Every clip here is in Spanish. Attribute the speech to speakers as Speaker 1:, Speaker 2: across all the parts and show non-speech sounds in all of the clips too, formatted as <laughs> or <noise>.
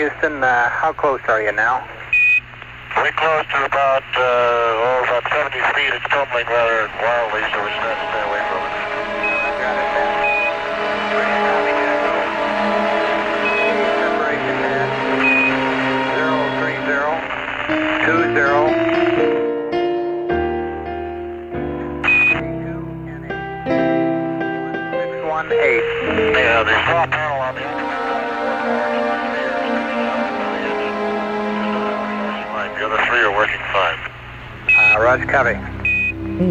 Speaker 1: Houston, uh, how close are you now?
Speaker 2: We're close to about, uh, oh, about 70 feet. It's tumbling rather wildly, so we should have to stay away from it.
Speaker 1: Separation at zero three zero two zero. Six one eight.
Speaker 2: Yeah, the saw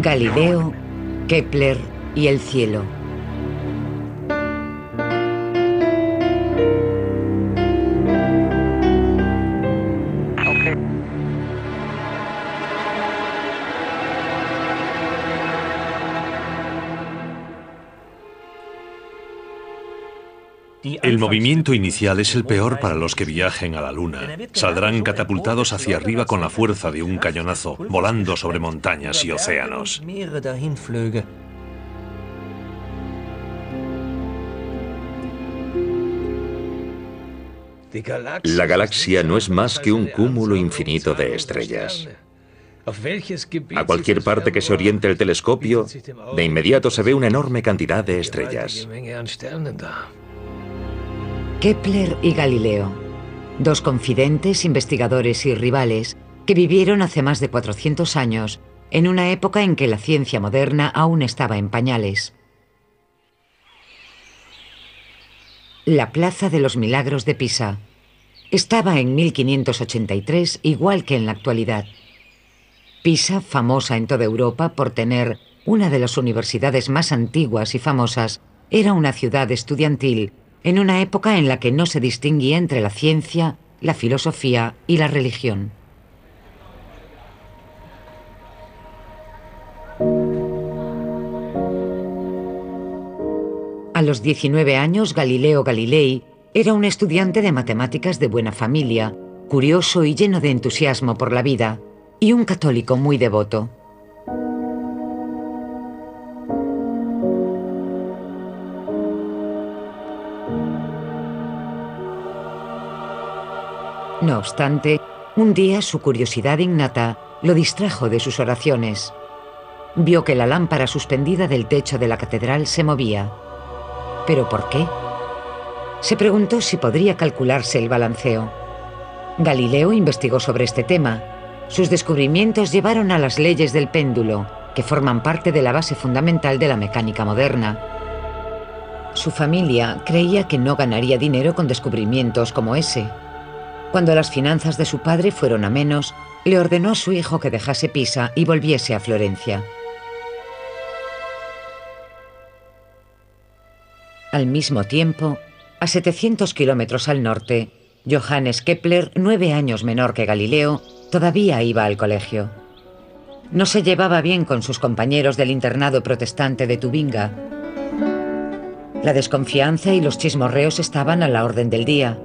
Speaker 3: Galileo, Kepler y el cielo.
Speaker 4: Movimiento inicial es el peor para los que viajen a la Luna. Saldrán catapultados hacia arriba con la fuerza de un cañonazo, volando sobre montañas y océanos.
Speaker 5: La galaxia no es más que un cúmulo infinito de estrellas. A cualquier parte que se oriente el telescopio, de inmediato se ve una enorme cantidad de estrellas.
Speaker 3: Kepler y Galileo, dos confidentes, investigadores y rivales que vivieron hace más de 400 años en una época en que la ciencia moderna aún estaba en pañales. La Plaza de los Milagros de Pisa estaba en 1583 igual que en la actualidad. Pisa, famosa en toda Europa por tener una de las universidades más antiguas y famosas, era una ciudad estudiantil en una época en la que no se distinguía entre la ciencia, la filosofía y la religión. A los 19 años, Galileo Galilei era un estudiante de matemáticas de buena familia, curioso y lleno de entusiasmo por la vida, y un católico muy devoto. No obstante, un día su curiosidad innata lo distrajo de sus oraciones. Vio que la lámpara suspendida del techo de la catedral se movía. ¿Pero por qué? Se preguntó si podría calcularse el balanceo. Galileo investigó sobre este tema. Sus descubrimientos llevaron a las leyes del péndulo, que forman parte de la base fundamental de la mecánica moderna. Su familia creía que no ganaría dinero con descubrimientos como ese. Cuando las finanzas de su padre fueron a menos, le ordenó a su hijo que dejase Pisa y volviese a Florencia. Al mismo tiempo, a 700 kilómetros al norte, Johannes Kepler, nueve años menor que Galileo, todavía iba al colegio. No se llevaba bien con sus compañeros del internado protestante de Tubinga. La desconfianza y los chismorreos estaban a la orden del día.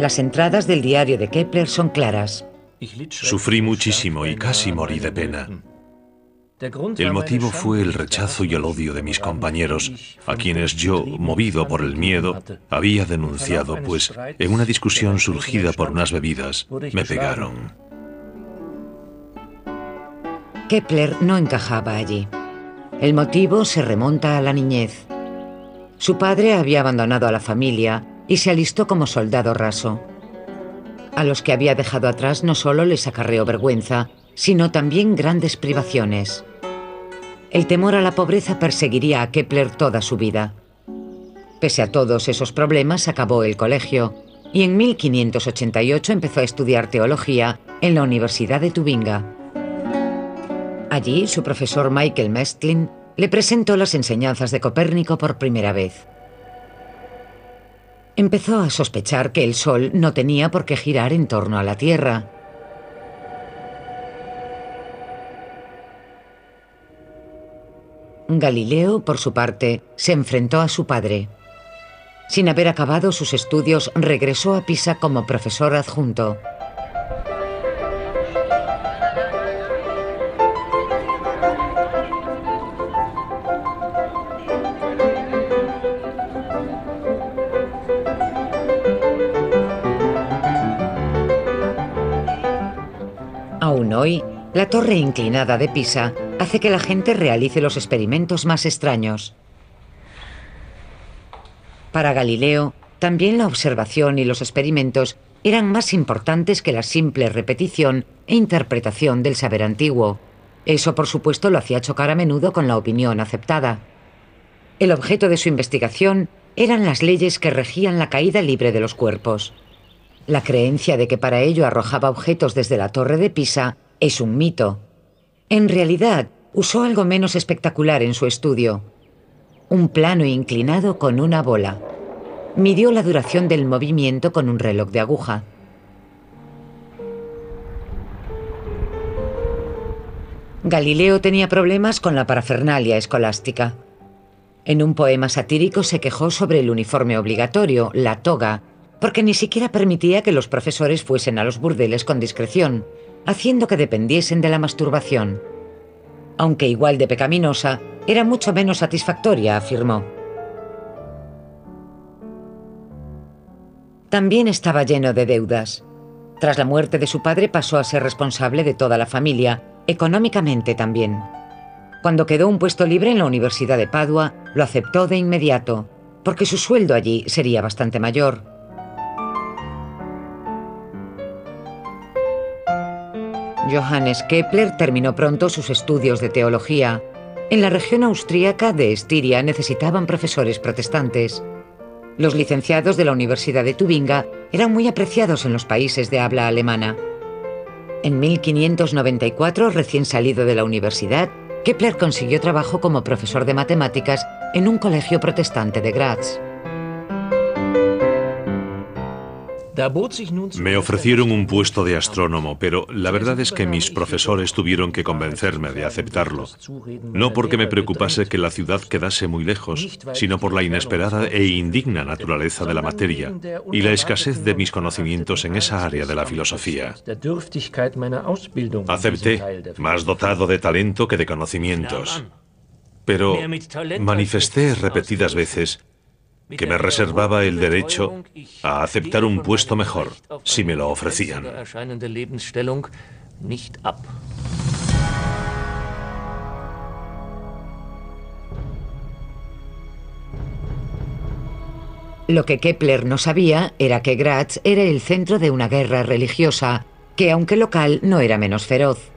Speaker 3: Las entradas del diario de Kepler son claras.
Speaker 4: Sufrí muchísimo y casi morí de pena. El motivo fue el rechazo y el odio de mis compañeros, a quienes yo, movido por el miedo, había denunciado, pues en una discusión surgida por unas bebidas, me pegaron.
Speaker 3: Kepler no encajaba allí. El motivo se remonta a la niñez. Su padre había abandonado a la familia y se alistó como soldado raso. A los que había dejado atrás no solo les acarreó vergüenza, sino también grandes privaciones. El temor a la pobreza perseguiría a Kepler toda su vida. Pese a todos esos problemas, acabó el colegio y en 1588 empezó a estudiar teología en la Universidad de Tubinga. Allí, su profesor Michael Mestlin le presentó las enseñanzas de Copérnico por primera vez. Empezó a sospechar que el Sol no tenía por qué girar en torno a la Tierra. Galileo, por su parte, se enfrentó a su padre. Sin haber acabado sus estudios, regresó a Pisa como profesor adjunto. Hoy, la torre inclinada de Pisa hace que la gente realice los experimentos más extraños. Para Galileo, también la observación y los experimentos eran más importantes que la simple repetición e interpretación del saber antiguo. Eso, por supuesto, lo hacía chocar a menudo con la opinión aceptada. El objeto de su investigación eran las leyes que regían la caída libre de los cuerpos. La creencia de que para ello arrojaba objetos desde la torre de Pisa es un mito. En realidad, usó algo menos espectacular en su estudio. Un plano inclinado con una bola. Midió la duración del movimiento con un reloj de aguja. Galileo tenía problemas con la parafernalia escolástica. En un poema satírico se quejó sobre el uniforme obligatorio, la toga, porque ni siquiera permitía que los profesores fuesen a los burdeles con discreción, haciendo que dependiesen de la masturbación. Aunque igual de pecaminosa, era mucho menos satisfactoria, afirmó. También estaba lleno de deudas. Tras la muerte de su padre pasó a ser responsable de toda la familia, económicamente también. Cuando quedó un puesto libre en la Universidad de Padua, lo aceptó de inmediato, porque su sueldo allí sería bastante mayor. Johannes Kepler terminó pronto sus estudios de teología. En la región austríaca de Estiria necesitaban profesores protestantes. Los licenciados de la Universidad de Tubinga eran muy apreciados en los países de habla alemana. En 1594, recién salido de la universidad, Kepler consiguió trabajo como profesor de matemáticas en un colegio protestante de Graz.
Speaker 4: Me ofrecieron un puesto de astrónomo, pero la verdad es que mis profesores tuvieron que convencerme de aceptarlo. No porque me preocupase que la ciudad quedase muy lejos, sino por la inesperada e indigna naturaleza de la materia y la escasez de mis conocimientos en esa área de la filosofía. Acepté, más dotado de talento que de conocimientos. Pero manifesté repetidas veces que me reservaba el derecho a aceptar un puesto mejor si me lo ofrecían.
Speaker 3: Lo que Kepler no sabía era que Graz era el centro de una guerra religiosa, que aunque local no era menos feroz.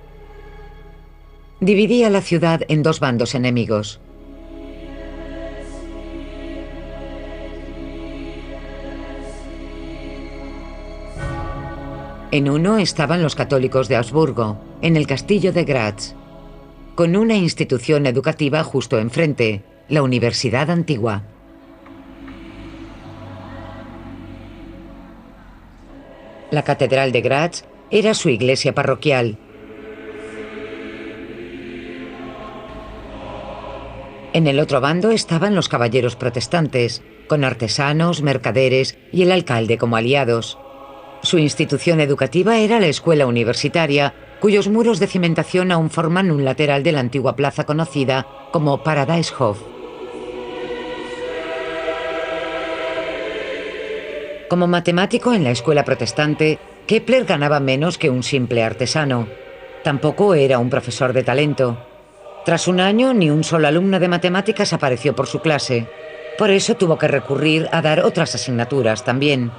Speaker 3: Dividía la ciudad en dos bandos enemigos. En uno estaban los católicos de Augsburgo, en el castillo de Graz, con una institución educativa justo enfrente, la Universidad Antigua. La Catedral de Graz era su iglesia parroquial. En el otro bando estaban los caballeros protestantes, con artesanos, mercaderes y el alcalde como aliados. Su institución educativa era la escuela universitaria, cuyos muros de cimentación aún forman un lateral de la antigua plaza conocida como Paradisehof. Como matemático en la escuela protestante, Kepler ganaba menos que un simple artesano. Tampoco era un profesor de talento. Tras un año, ni un solo alumno de matemáticas apareció por su clase. Por eso tuvo que recurrir a dar otras asignaturas también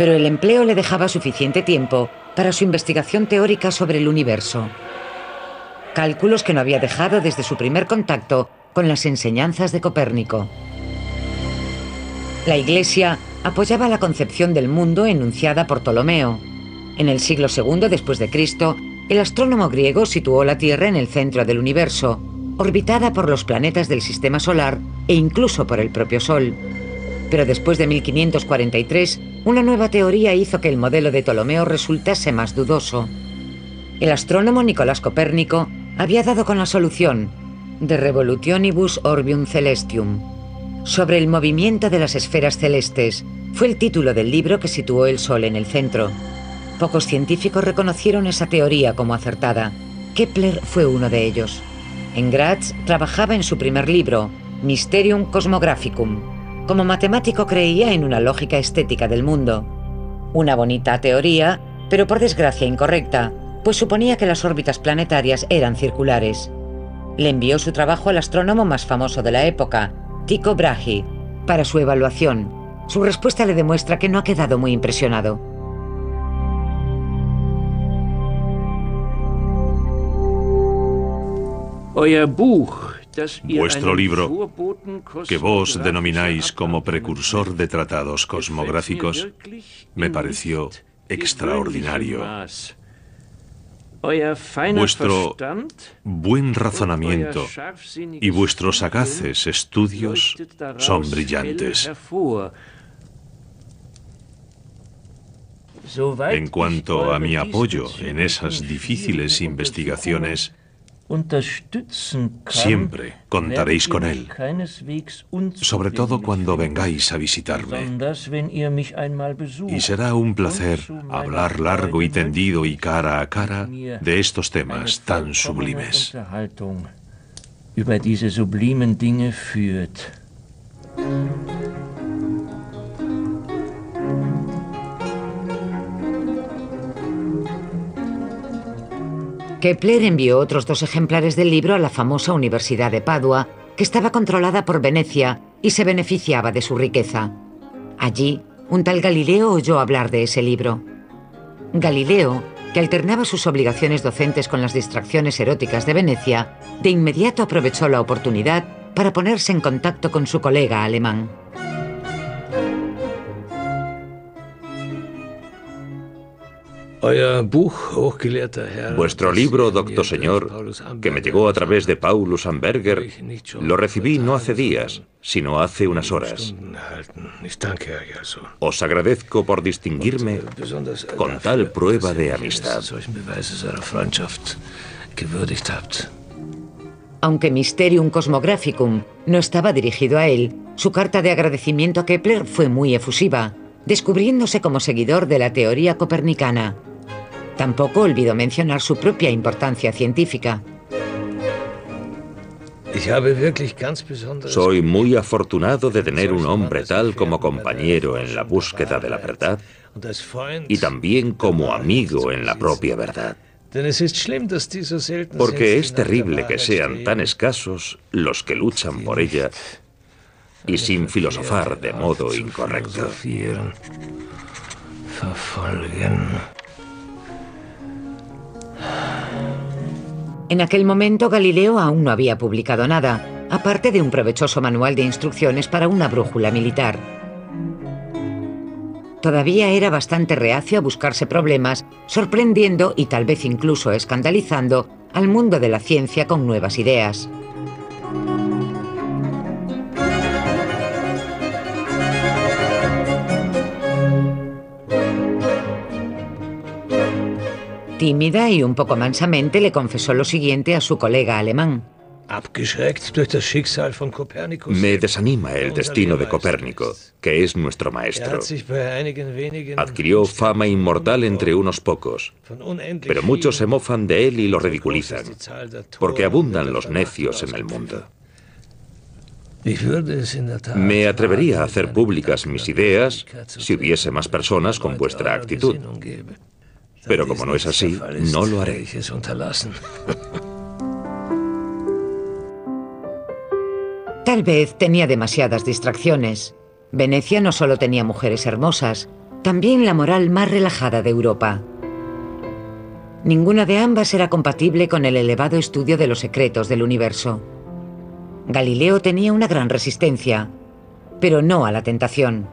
Speaker 3: pero el empleo le dejaba suficiente tiempo para su investigación teórica sobre el universo. Cálculos que no había dejado desde su primer contacto con las enseñanzas de Copérnico. La Iglesia apoyaba la concepción del mundo enunciada por Ptolomeo. En el siglo II después de Cristo, el astrónomo griego situó la Tierra en el centro del universo, orbitada por los planetas del sistema solar e incluso por el propio Sol. Pero después de 1543, una nueva teoría hizo que el modelo de Ptolomeo resultase más dudoso. El astrónomo Nicolás Copérnico había dado con la solución de Revolutionibus Orbium Celestium. Sobre el movimiento de las esferas celestes fue el título del libro que situó el Sol en el centro. Pocos científicos reconocieron esa teoría como acertada. Kepler fue uno de ellos. En Graz trabajaba en su primer libro, Mysterium Cosmographicum, como matemático creía en una lógica estética del mundo. Una bonita teoría, pero por desgracia incorrecta, pues suponía que las órbitas planetarias eran circulares. Le envió su trabajo al astrónomo más famoso de la época, Tycho Brahe, para su evaluación. Su respuesta le demuestra que no ha quedado muy impresionado.
Speaker 4: Vuestro libro, que vos denomináis como precursor de tratados cosmográficos, me pareció extraordinario. Vuestro buen razonamiento y vuestros sagaces estudios son brillantes. En cuanto a mi apoyo en esas difíciles investigaciones, Siempre contaréis con él, sobre todo cuando vengáis a visitarme. Y será un placer hablar largo y tendido y cara a cara de estos temas tan sublimes.
Speaker 3: Kepler envió otros dos ejemplares del libro a la famosa Universidad de Padua, que estaba controlada por Venecia y se beneficiaba de su riqueza. Allí, un tal Galileo oyó hablar de ese libro. Galileo, que alternaba sus obligaciones docentes con las distracciones eróticas de Venecia, de inmediato aprovechó la oportunidad para ponerse en contacto con su colega alemán.
Speaker 5: Vuestro libro, doctor señor, que me llegó a través de Paulus Amberger, lo recibí no hace días, sino hace unas horas. Os agradezco por distinguirme con tal prueba de amistad.
Speaker 3: Aunque Mysterium Cosmographicum no estaba dirigido a él, su carta de agradecimiento a Kepler fue muy efusiva, descubriéndose como seguidor de la teoría copernicana. Tampoco olvidó mencionar su propia importancia científica.
Speaker 5: Soy muy afortunado de tener un hombre tal como compañero en la búsqueda de la verdad y también como amigo en la propia verdad. Porque es terrible que sean tan escasos los que luchan por ella y sin filosofar de modo incorrecto.
Speaker 3: En aquel momento Galileo aún no había publicado nada, aparte de un provechoso manual de instrucciones para una brújula militar. Todavía era bastante reacio a buscarse problemas, sorprendiendo y tal vez incluso escandalizando al mundo de la ciencia con nuevas ideas. Tímida y un poco mansamente le confesó lo siguiente a su colega alemán.
Speaker 5: Me desanima el destino de Copérnico, que es nuestro maestro. Adquirió fama inmortal entre unos pocos, pero muchos se mofan de él y lo ridiculizan, porque abundan los necios en el mundo. Me atrevería a hacer públicas mis ideas si hubiese más personas con vuestra actitud. Pero como no es así, no lo haré. <laughs>
Speaker 3: Tal vez tenía demasiadas distracciones. Venecia no solo tenía mujeres hermosas, también la moral más relajada de Europa. Ninguna de ambas era compatible con el elevado estudio de los secretos del universo. Galileo tenía una gran resistencia, pero no a la tentación.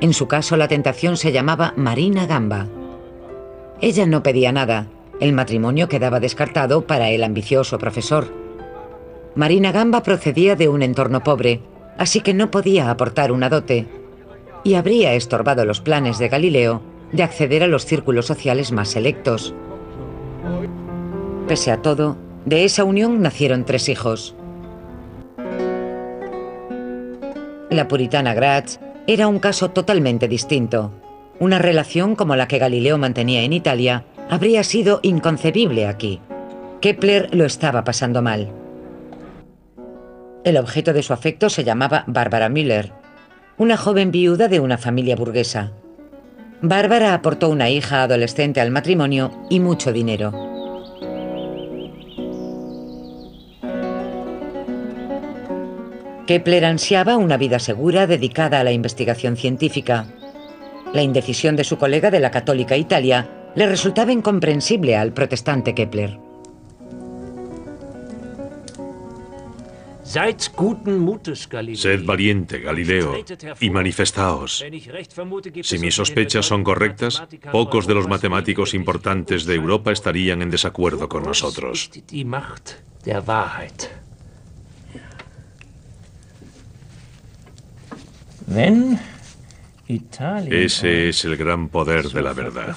Speaker 3: En su caso, la tentación se llamaba Marina Gamba. Ella no pedía nada. El matrimonio quedaba descartado para el ambicioso profesor. Marina Gamba procedía de un entorno pobre, así que no podía aportar una dote, y habría estorbado los planes de Galileo de acceder a los círculos sociales más selectos. Pese a todo, de esa unión nacieron tres hijos. La puritana Graz era un caso totalmente distinto. Una relación como la que Galileo mantenía en Italia habría sido inconcebible aquí. Kepler lo estaba pasando mal. El objeto de su afecto se llamaba Bárbara Müller, una joven viuda de una familia burguesa. Bárbara aportó una hija adolescente al matrimonio y mucho dinero. Kepler ansiaba una vida segura dedicada a la investigación científica. La indecisión de su colega de la católica Italia le resultaba incomprensible al protestante Kepler.
Speaker 4: Sed valiente, Galileo, y manifestaos. Si mis sospechas son correctas, pocos de los matemáticos importantes de Europa estarían en desacuerdo con nosotros. Ese es el gran poder de la verdad.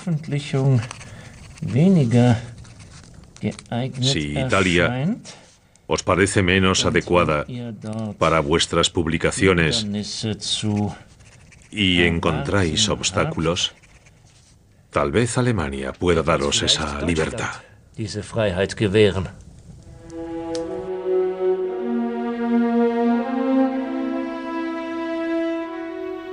Speaker 4: Si Italia os parece menos adecuada para vuestras publicaciones y encontráis obstáculos, tal vez Alemania pueda daros esa libertad.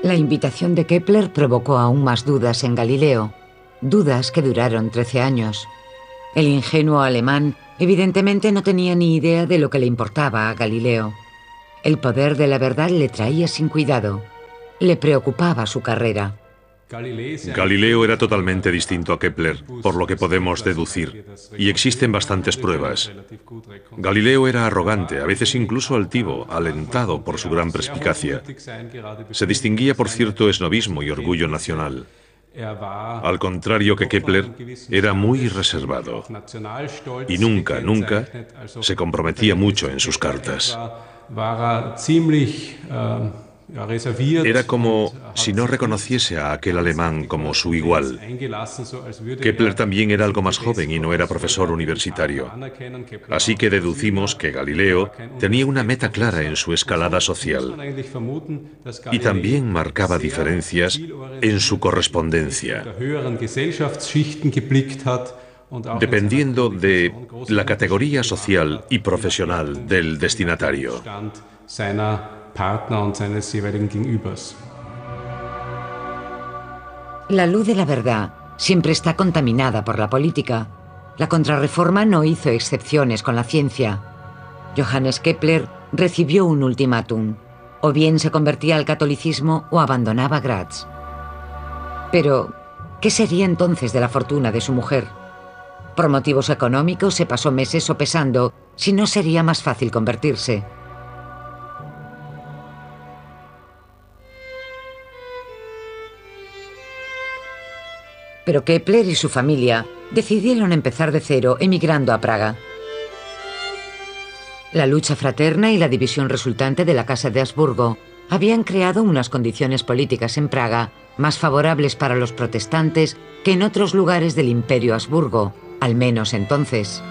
Speaker 3: La invitación de Kepler provocó aún más dudas en Galileo, dudas que duraron 13 años. El ingenuo alemán Evidentemente no tenía ni idea de lo que le importaba a Galileo. El poder de la verdad le traía sin cuidado. Le preocupaba su carrera.
Speaker 4: Galileo era totalmente distinto a Kepler, por lo que podemos deducir, y existen bastantes pruebas. Galileo era arrogante, a veces incluso altivo, alentado por su gran perspicacia. Se distinguía por cierto esnovismo y orgullo nacional. Al contrario que Kepler, era muy reservado y nunca, nunca se comprometía mucho en sus cartas. Era como si no reconociese a aquel alemán como su igual. Kepler también era algo más joven y no era profesor universitario. Así que deducimos que Galileo tenía una meta clara en su escalada social y también marcaba diferencias en su correspondencia dependiendo de la categoría social y profesional del destinatario.
Speaker 3: La luz de la verdad siempre está contaminada por la política. La contrarreforma no hizo excepciones con la ciencia. Johannes Kepler recibió un ultimátum. O bien se convertía al catolicismo o abandonaba Graz. Pero, ¿qué sería entonces de la fortuna de su mujer? Por motivos económicos se pasó meses sopesando si no sería más fácil convertirse. Pero Kepler y su familia decidieron empezar de cero emigrando a Praga. La lucha fraterna y la división resultante de la Casa de Habsburgo habían creado unas condiciones políticas en Praga más favorables para los protestantes que en otros lugares del Imperio Habsburgo, al menos entonces.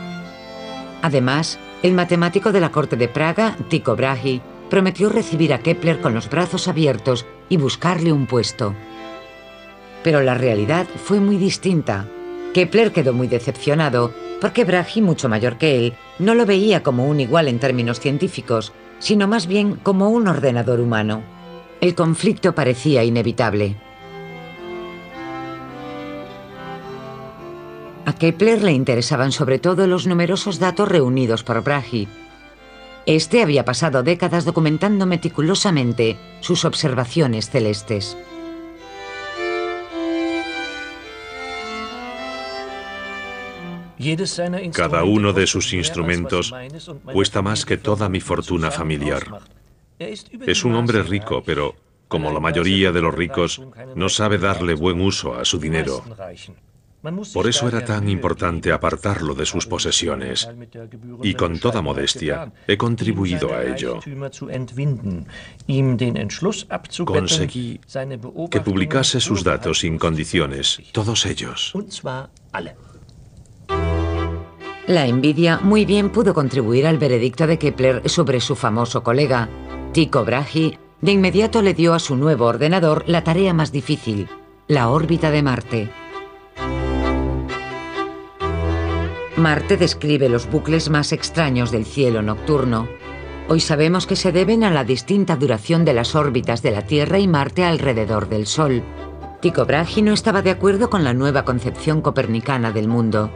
Speaker 3: Además, el matemático de la corte de Praga, Tycho Brahe, prometió recibir a Kepler con los brazos abiertos y buscarle un puesto. Pero la realidad fue muy distinta. Kepler quedó muy decepcionado porque Brahe, mucho mayor que él, no lo veía como un igual en términos científicos, sino más bien como un ordenador humano. El conflicto parecía inevitable. A Kepler le interesaban sobre todo los numerosos datos reunidos por Brahe. Este había pasado décadas documentando meticulosamente sus observaciones celestes.
Speaker 4: Cada uno de sus instrumentos cuesta más que toda mi fortuna familiar. Es un hombre rico, pero, como la mayoría de los ricos, no sabe darle buen uso a su dinero. Por eso era tan importante apartarlo de sus posesiones. Y con toda modestia he contribuido a ello. Conseguí que publicase sus datos sin condiciones, todos ellos.
Speaker 3: La envidia muy bien pudo contribuir al veredicto de Kepler sobre su famoso colega. Tycho Brahe de inmediato le dio a su nuevo ordenador la tarea más difícil, la órbita de Marte. Marte describe los bucles más extraños del cielo nocturno. Hoy sabemos que se deben a la distinta duración de las órbitas de la Tierra y Marte alrededor del Sol. Tycho Brahe no estaba de acuerdo con la nueva concepción copernicana del mundo.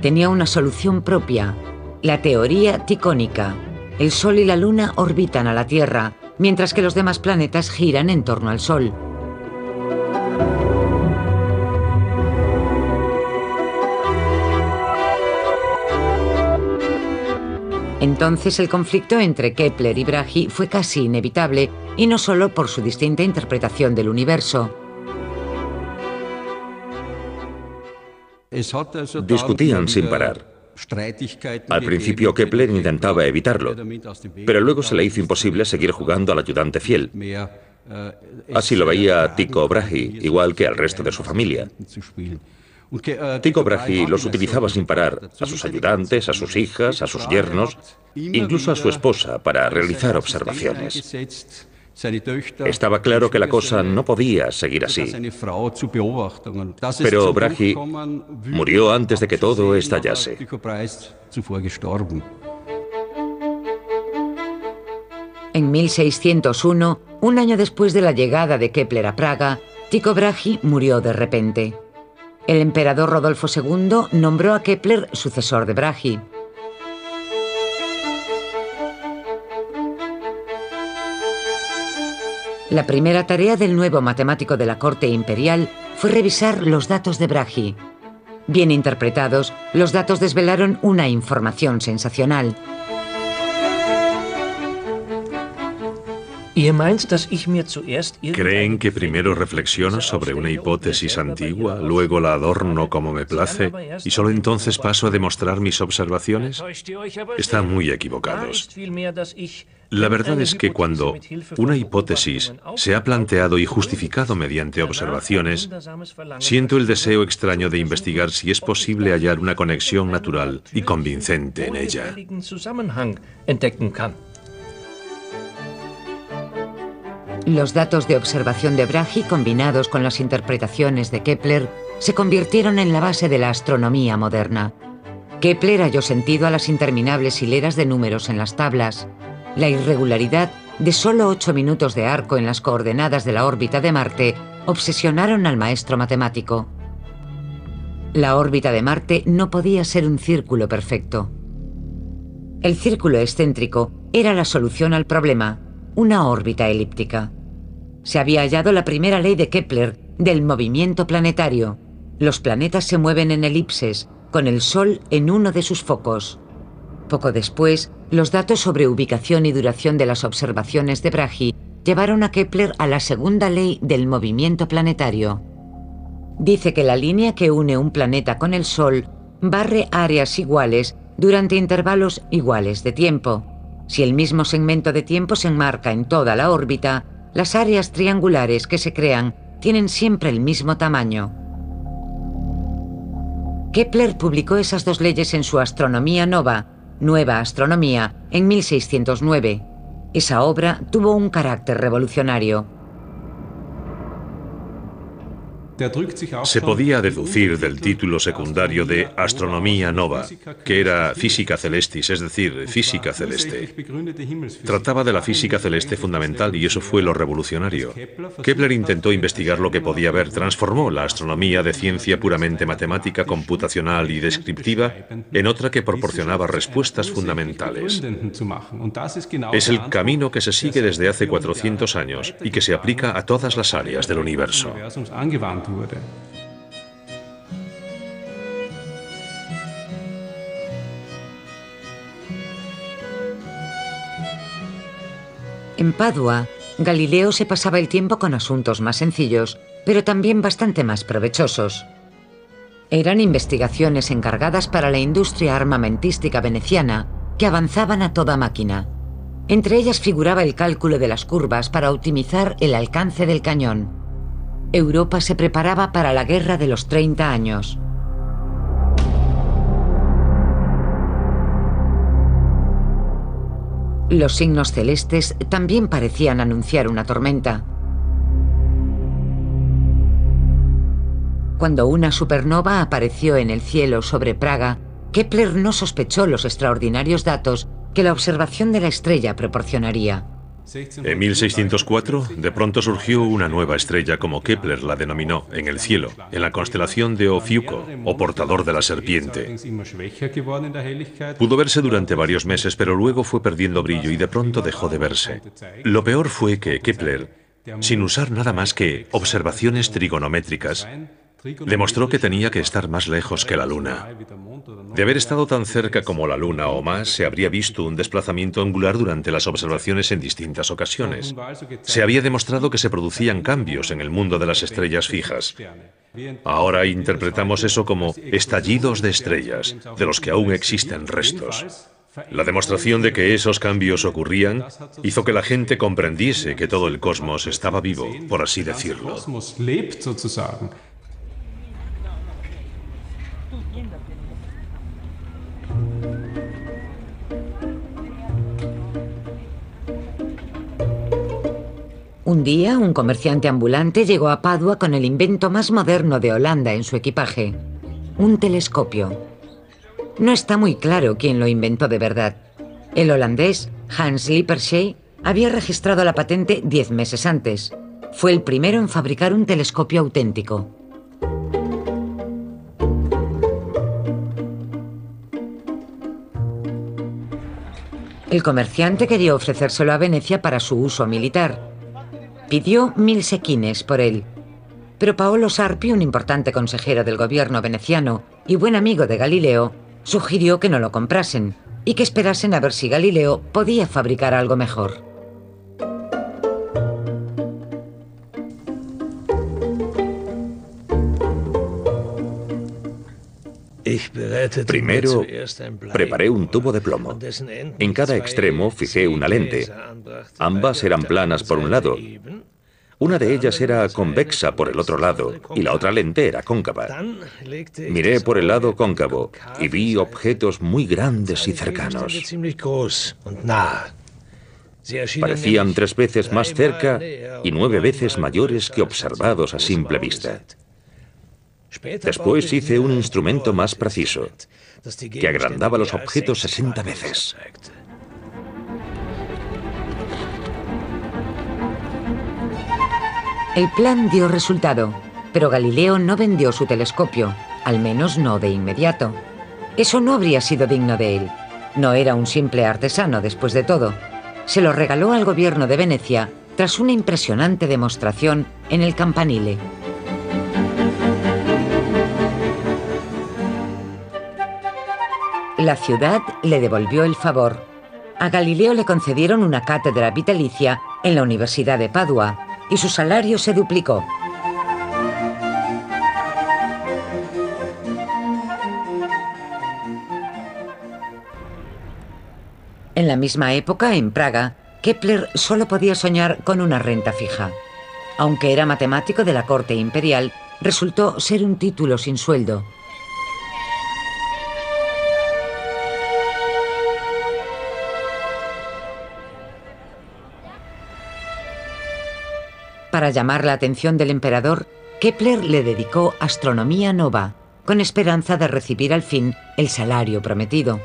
Speaker 3: Tenía una solución propia, la teoría ticónica. El Sol y la Luna orbitan a la Tierra, mientras que los demás planetas giran en torno al Sol. Entonces el conflicto entre Kepler y Brahe fue casi inevitable, y no solo por su distinta interpretación del universo.
Speaker 5: Discutían sin parar. Al principio Kepler intentaba evitarlo, pero luego se le hizo imposible seguir jugando al ayudante fiel. Así lo veía Tycho Brahe, igual que al resto de su familia. Tycho Brahe los utilizaba sin parar, a sus ayudantes, a sus hijas, a sus yernos, incluso a su esposa, para realizar observaciones. Estaba claro que la cosa no podía seguir así. Pero Brahe murió antes de que todo estallase.
Speaker 3: En 1601, un año después de la llegada de Kepler a Praga, Tycho Brahe murió de repente. El emperador Rodolfo II nombró a Kepler sucesor de Brahe. La primera tarea del nuevo matemático de la corte imperial fue revisar los datos de Brahe. Bien interpretados, los datos desvelaron una información sensacional.
Speaker 4: ¿Creen que primero reflexiono sobre una hipótesis antigua, luego la adorno como me place y solo entonces paso a demostrar mis observaciones? Están muy equivocados. La verdad es que cuando una hipótesis se ha planteado y justificado mediante observaciones, siento el deseo extraño de investigar si es posible hallar una conexión natural y convincente en ella.
Speaker 3: Los datos de observación de Brahe combinados con las interpretaciones de Kepler se convirtieron en la base de la astronomía moderna. Kepler halló sentido a las interminables hileras de números en las tablas, la irregularidad de solo ocho minutos de arco en las coordenadas de la órbita de Marte obsesionaron al maestro matemático. La órbita de Marte no podía ser un círculo perfecto. El círculo excéntrico era la solución al problema, una órbita elíptica se había hallado la primera ley de Kepler del movimiento planetario. Los planetas se mueven en elipses, con el Sol en uno de sus focos. Poco después, los datos sobre ubicación y duración de las observaciones de Brahe llevaron a Kepler a la segunda ley del movimiento planetario. Dice que la línea que une un planeta con el Sol barre áreas iguales durante intervalos iguales de tiempo. Si el mismo segmento de tiempo se enmarca en toda la órbita, las áreas triangulares que se crean tienen siempre el mismo tamaño. Kepler publicó esas dos leyes en su Astronomía Nova, Nueva Astronomía, en 1609. Esa obra tuvo un carácter revolucionario.
Speaker 4: Se podía deducir del título secundario de Astronomía Nova, que era física celestis, es decir, física celeste. Trataba de la física celeste fundamental y eso fue lo revolucionario. Kepler intentó investigar lo que podía ver, transformó la astronomía de ciencia puramente matemática, computacional y descriptiva en otra que proporcionaba respuestas fundamentales. Es el camino que se sigue desde hace 400 años y que se aplica a todas las áreas del universo.
Speaker 3: En Padua, Galileo se pasaba el tiempo con asuntos más sencillos, pero también bastante más provechosos. Eran investigaciones encargadas para la industria armamentística veneciana que avanzaban a toda máquina. Entre ellas figuraba el cálculo de las curvas para optimizar el alcance del cañón. Europa se preparaba para la Guerra de los 30 años. Los signos celestes también parecían anunciar una tormenta. Cuando una supernova apareció en el cielo sobre Praga, Kepler no sospechó los extraordinarios datos que la observación de la estrella proporcionaría.
Speaker 4: En 1604, de pronto surgió una nueva estrella, como Kepler la denominó, en el cielo, en la constelación de Ofiuco, o portador de la serpiente. Pudo verse durante varios meses, pero luego fue perdiendo brillo y de pronto dejó de verse. Lo peor fue que Kepler, sin usar nada más que observaciones trigonométricas, demostró que tenía que estar más lejos que la Luna. De haber estado tan cerca como la Luna o más, se habría visto un desplazamiento angular durante las observaciones en distintas ocasiones. Se había demostrado que se producían cambios en el mundo de las estrellas fijas. Ahora interpretamos eso como estallidos de estrellas, de los que aún existen restos. La demostración de que esos cambios ocurrían hizo que la gente comprendiese que todo el cosmos estaba vivo, por así decirlo.
Speaker 3: Un día, un comerciante ambulante llegó a Padua con el invento más moderno de Holanda en su equipaje, un telescopio. No está muy claro quién lo inventó de verdad. El holandés Hans Lippershey había registrado la patente diez meses antes. Fue el primero en fabricar un telescopio auténtico. El comerciante quería ofrecérselo a Venecia para su uso militar, Pidió mil sequines por él. Pero Paolo Sarpi, un importante consejero del gobierno veneciano y buen amigo de Galileo, sugirió que no lo comprasen y que esperasen a ver si Galileo podía fabricar algo mejor.
Speaker 5: Primero, preparé un tubo de plomo. En cada extremo fijé una lente. Ambas eran planas por un lado. Una de ellas era convexa por el otro lado y la otra lente era cóncava. Miré por el lado cóncavo y vi objetos muy grandes y cercanos. Parecían tres veces más cerca y nueve veces mayores que observados a simple vista. Después hice un instrumento más preciso, que agrandaba los objetos 60 veces.
Speaker 3: El plan dio resultado, pero Galileo no vendió su telescopio, al menos no de inmediato. Eso no habría sido digno de él. No era un simple artesano, después de todo. Se lo regaló al gobierno de Venecia tras una impresionante demostración en el campanile. La ciudad le devolvió el favor. A Galileo le concedieron una cátedra vitalicia en la Universidad de Padua y su salario se duplicó. En la misma época, en Praga, Kepler solo podía soñar con una renta fija. Aunque era matemático de la corte imperial, resultó ser un título sin sueldo Para llamar la atención del emperador, Kepler le dedicó Astronomía Nova, con esperanza de recibir al fin el salario prometido.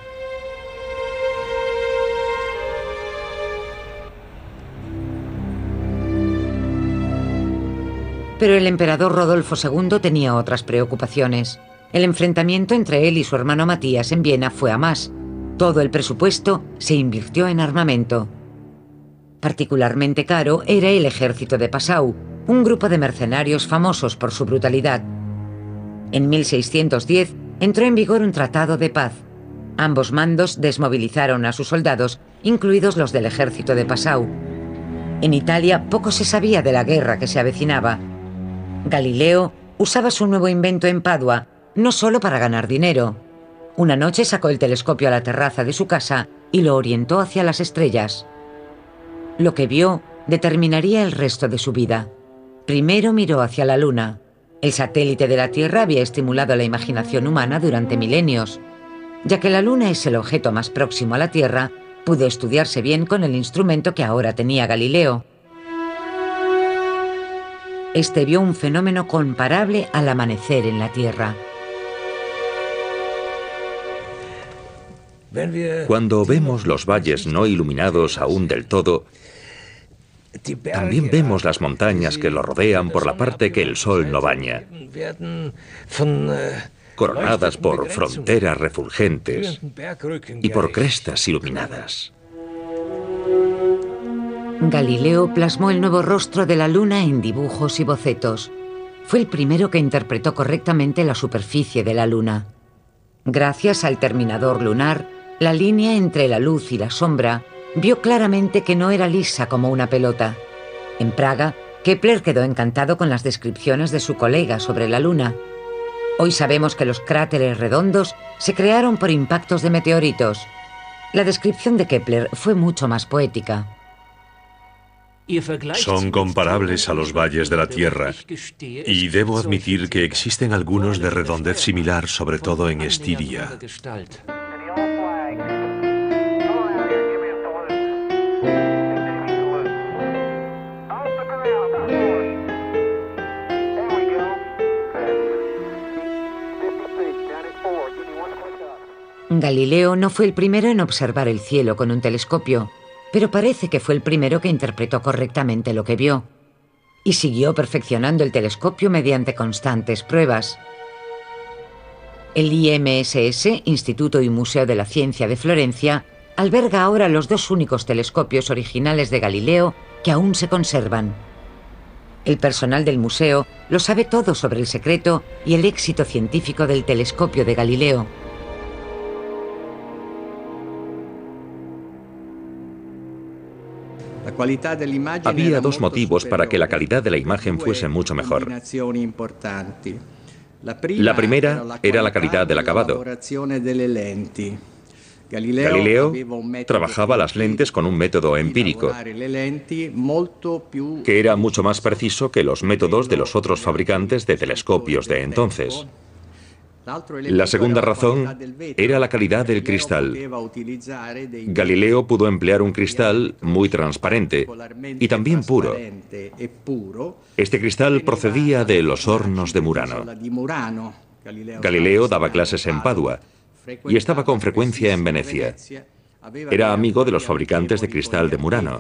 Speaker 3: Pero el emperador Rodolfo II tenía otras preocupaciones. El enfrentamiento entre él y su hermano Matías en Viena fue a más. Todo el presupuesto se invirtió en armamento. Particularmente caro era el ejército de Passau, un grupo de mercenarios famosos por su brutalidad. En 1610 entró en vigor un tratado de paz. Ambos mandos desmovilizaron a sus soldados, incluidos los del ejército de Passau. En Italia poco se sabía de la guerra que se avecinaba. Galileo usaba su nuevo invento en Padua, no solo para ganar dinero. Una noche sacó el telescopio a la terraza de su casa y lo orientó hacia las estrellas. Lo que vio determinaría el resto de su vida. Primero miró hacia la Luna. El satélite de la Tierra había estimulado la imaginación humana durante milenios. Ya que la Luna es el objeto más próximo a la Tierra, pudo estudiarse bien con el instrumento que ahora tenía Galileo. Este vio un fenómeno comparable al amanecer en la Tierra.
Speaker 5: Cuando vemos los valles no iluminados aún del todo, también vemos las montañas que lo rodean por la parte que el sol no baña, coronadas por fronteras refulgentes y por crestas iluminadas.
Speaker 3: Galileo plasmó el nuevo rostro de la luna en dibujos y bocetos. Fue el primero que interpretó correctamente la superficie de la luna. Gracias al terminador lunar, la línea entre la luz y la sombra vio claramente que no era lisa como una pelota. En Praga, Kepler quedó encantado con las descripciones de su colega sobre la Luna. Hoy sabemos que los cráteres redondos se crearon por impactos de meteoritos. La descripción de Kepler fue mucho más poética.
Speaker 4: Son comparables a los valles de la Tierra y debo admitir que existen algunos de redondez similar, sobre todo en Estiria.
Speaker 3: Galileo no fue el primero en observar el cielo con un telescopio, pero parece que fue el primero que interpretó correctamente lo que vio, y siguió perfeccionando el telescopio mediante constantes pruebas. El IMSS, Instituto y Museo de la Ciencia de Florencia, alberga ahora los dos únicos telescopios originales de Galileo que aún se conservan. El personal del museo lo sabe todo sobre el secreto y el éxito científico del telescopio de Galileo.
Speaker 5: Había dos motivos para que la calidad de la imagen fuese mucho mejor. La primera era la calidad del acabado. Galileo trabajaba las lentes con un método empírico, que era mucho más preciso que los métodos de los otros fabricantes de telescopios de entonces. La segunda razón era la calidad del cristal. Galileo pudo emplear un cristal muy transparente y también puro. Este cristal procedía de los hornos de Murano. Galileo daba clases en Padua y estaba con frecuencia en Venecia. Era amigo de los fabricantes de cristal de Murano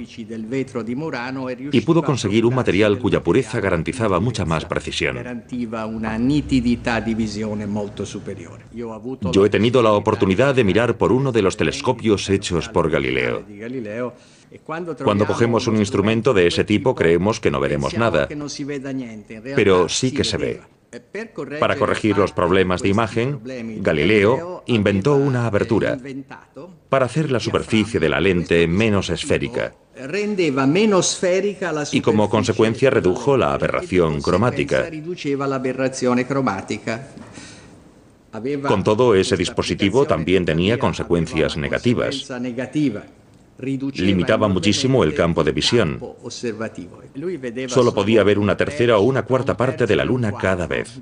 Speaker 5: y pudo conseguir un material cuya pureza garantizaba mucha más precisión. Yo he tenido la oportunidad de mirar por uno de los telescopios hechos por Galileo. Cuando cogemos un instrumento de ese tipo creemos que no veremos nada, pero sí que se ve. Para corregir los problemas de imagen, Galileo inventó una abertura para hacer la superficie de la lente menos esférica y como consecuencia redujo la aberración cromática. Con todo, ese dispositivo también tenía consecuencias negativas limitaba muchísimo el campo de visión. Solo podía ver una tercera o una cuarta parte de la luna cada vez.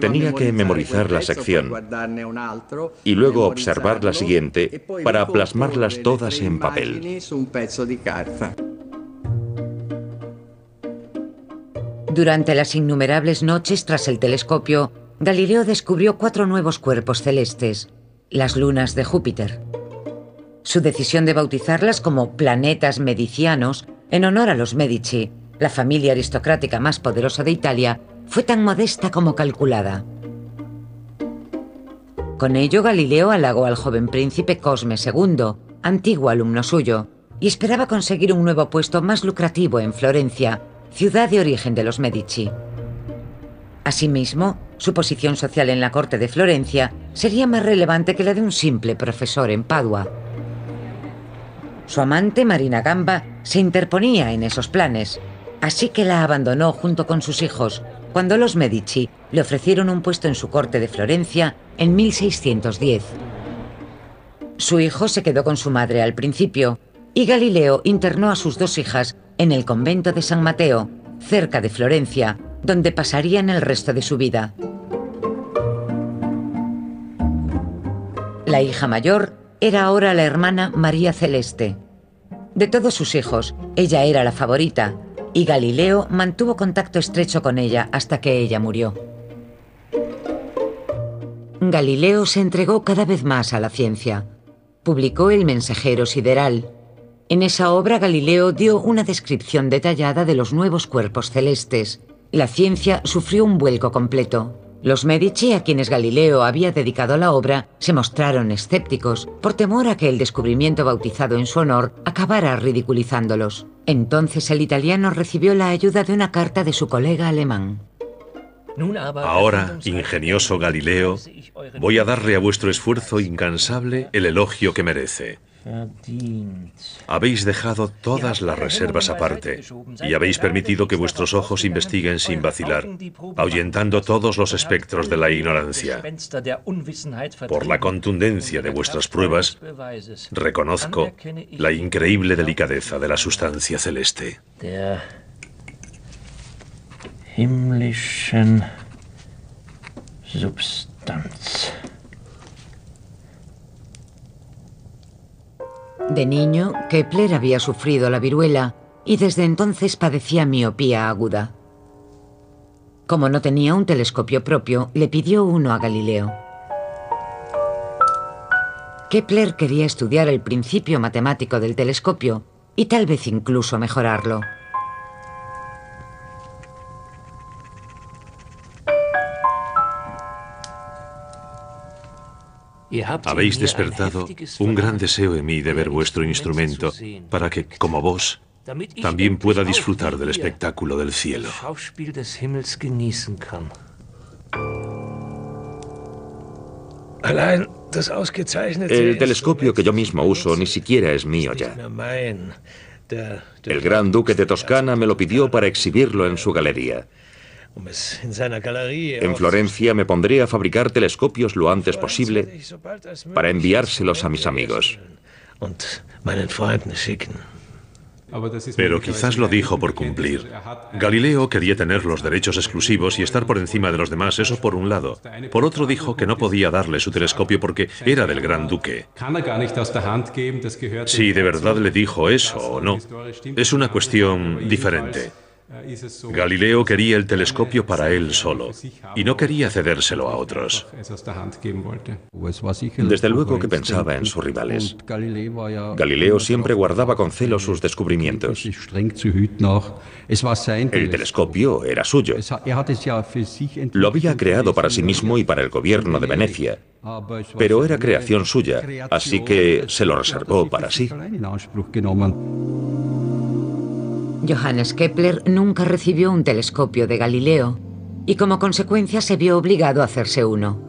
Speaker 5: Tenía que memorizar la sección y luego observar la siguiente para plasmarlas todas en papel.
Speaker 3: Durante las innumerables noches tras el telescopio, Galileo descubrió cuatro nuevos cuerpos celestes las lunas de Júpiter. Su decisión de bautizarlas como planetas medicianos, en honor a los Medici, la familia aristocrática más poderosa de Italia, fue tan modesta como calculada. Con ello, Galileo halagó al joven príncipe Cosme II, antiguo alumno suyo, y esperaba conseguir un nuevo puesto más lucrativo en Florencia, ciudad de origen de los Medici. Asimismo, su posición social en la corte de Florencia sería más relevante que la de un simple profesor en Padua. Su amante, Marina Gamba, se interponía en esos planes, así que la abandonó junto con sus hijos cuando los Medici le ofrecieron un puesto en su corte de Florencia en 1610. Su hijo se quedó con su madre al principio y Galileo internó a sus dos hijas en el convento de San Mateo, cerca de Florencia, donde pasarían el resto de su vida. La hija mayor era ahora la hermana María Celeste. De todos sus hijos, ella era la favorita, y Galileo mantuvo contacto estrecho con ella hasta que ella murió. Galileo se entregó cada vez más a la ciencia. Publicó El Mensajero Sideral. En esa obra Galileo dio una descripción detallada de los nuevos cuerpos celestes. La ciencia sufrió un vuelco completo. Los Medici, a quienes Galileo había dedicado la obra, se mostraron escépticos por temor a que el descubrimiento bautizado en su honor acabara ridiculizándolos. Entonces el italiano recibió la ayuda de una carta de su colega alemán.
Speaker 4: Ahora, ingenioso Galileo, voy a darle a vuestro esfuerzo incansable el elogio que merece. Habéis dejado todas las reservas aparte y habéis permitido que vuestros ojos investiguen sin vacilar, ahuyentando todos los espectros de la ignorancia. Por la contundencia de vuestras pruebas, reconozco la increíble delicadeza de la sustancia celeste.
Speaker 3: De niño, Kepler había sufrido la viruela y desde entonces padecía miopía aguda. Como no tenía un telescopio propio, le pidió uno a Galileo. Kepler quería estudiar el principio matemático del telescopio y tal vez incluso mejorarlo.
Speaker 4: Habéis despertado un gran deseo en mí de ver vuestro instrumento para que, como vos, también pueda disfrutar del espectáculo del cielo.
Speaker 5: El telescopio que yo mismo uso ni siquiera es mío ya. El gran duque de Toscana me lo pidió para exhibirlo en su galería. En Florencia me pondré a fabricar telescopios lo antes posible para enviárselos a mis amigos.
Speaker 4: Pero quizás lo dijo por cumplir. Galileo quería tener los derechos exclusivos y estar por encima de los demás, eso por un lado. Por otro dijo que no podía darle su telescopio porque era del gran duque. Si de verdad le dijo eso o no, es una cuestión diferente. Galileo quería el telescopio para él solo y no quería cedérselo a otros.
Speaker 5: Desde luego que pensaba en sus rivales. Galileo siempre guardaba con celo sus descubrimientos. El telescopio era suyo. Lo había creado para sí mismo y para el gobierno de Venecia, pero era creación suya, así que se lo reservó para sí.
Speaker 3: Johannes Kepler nunca recibió un telescopio de Galileo y como consecuencia se vio obligado a hacerse uno.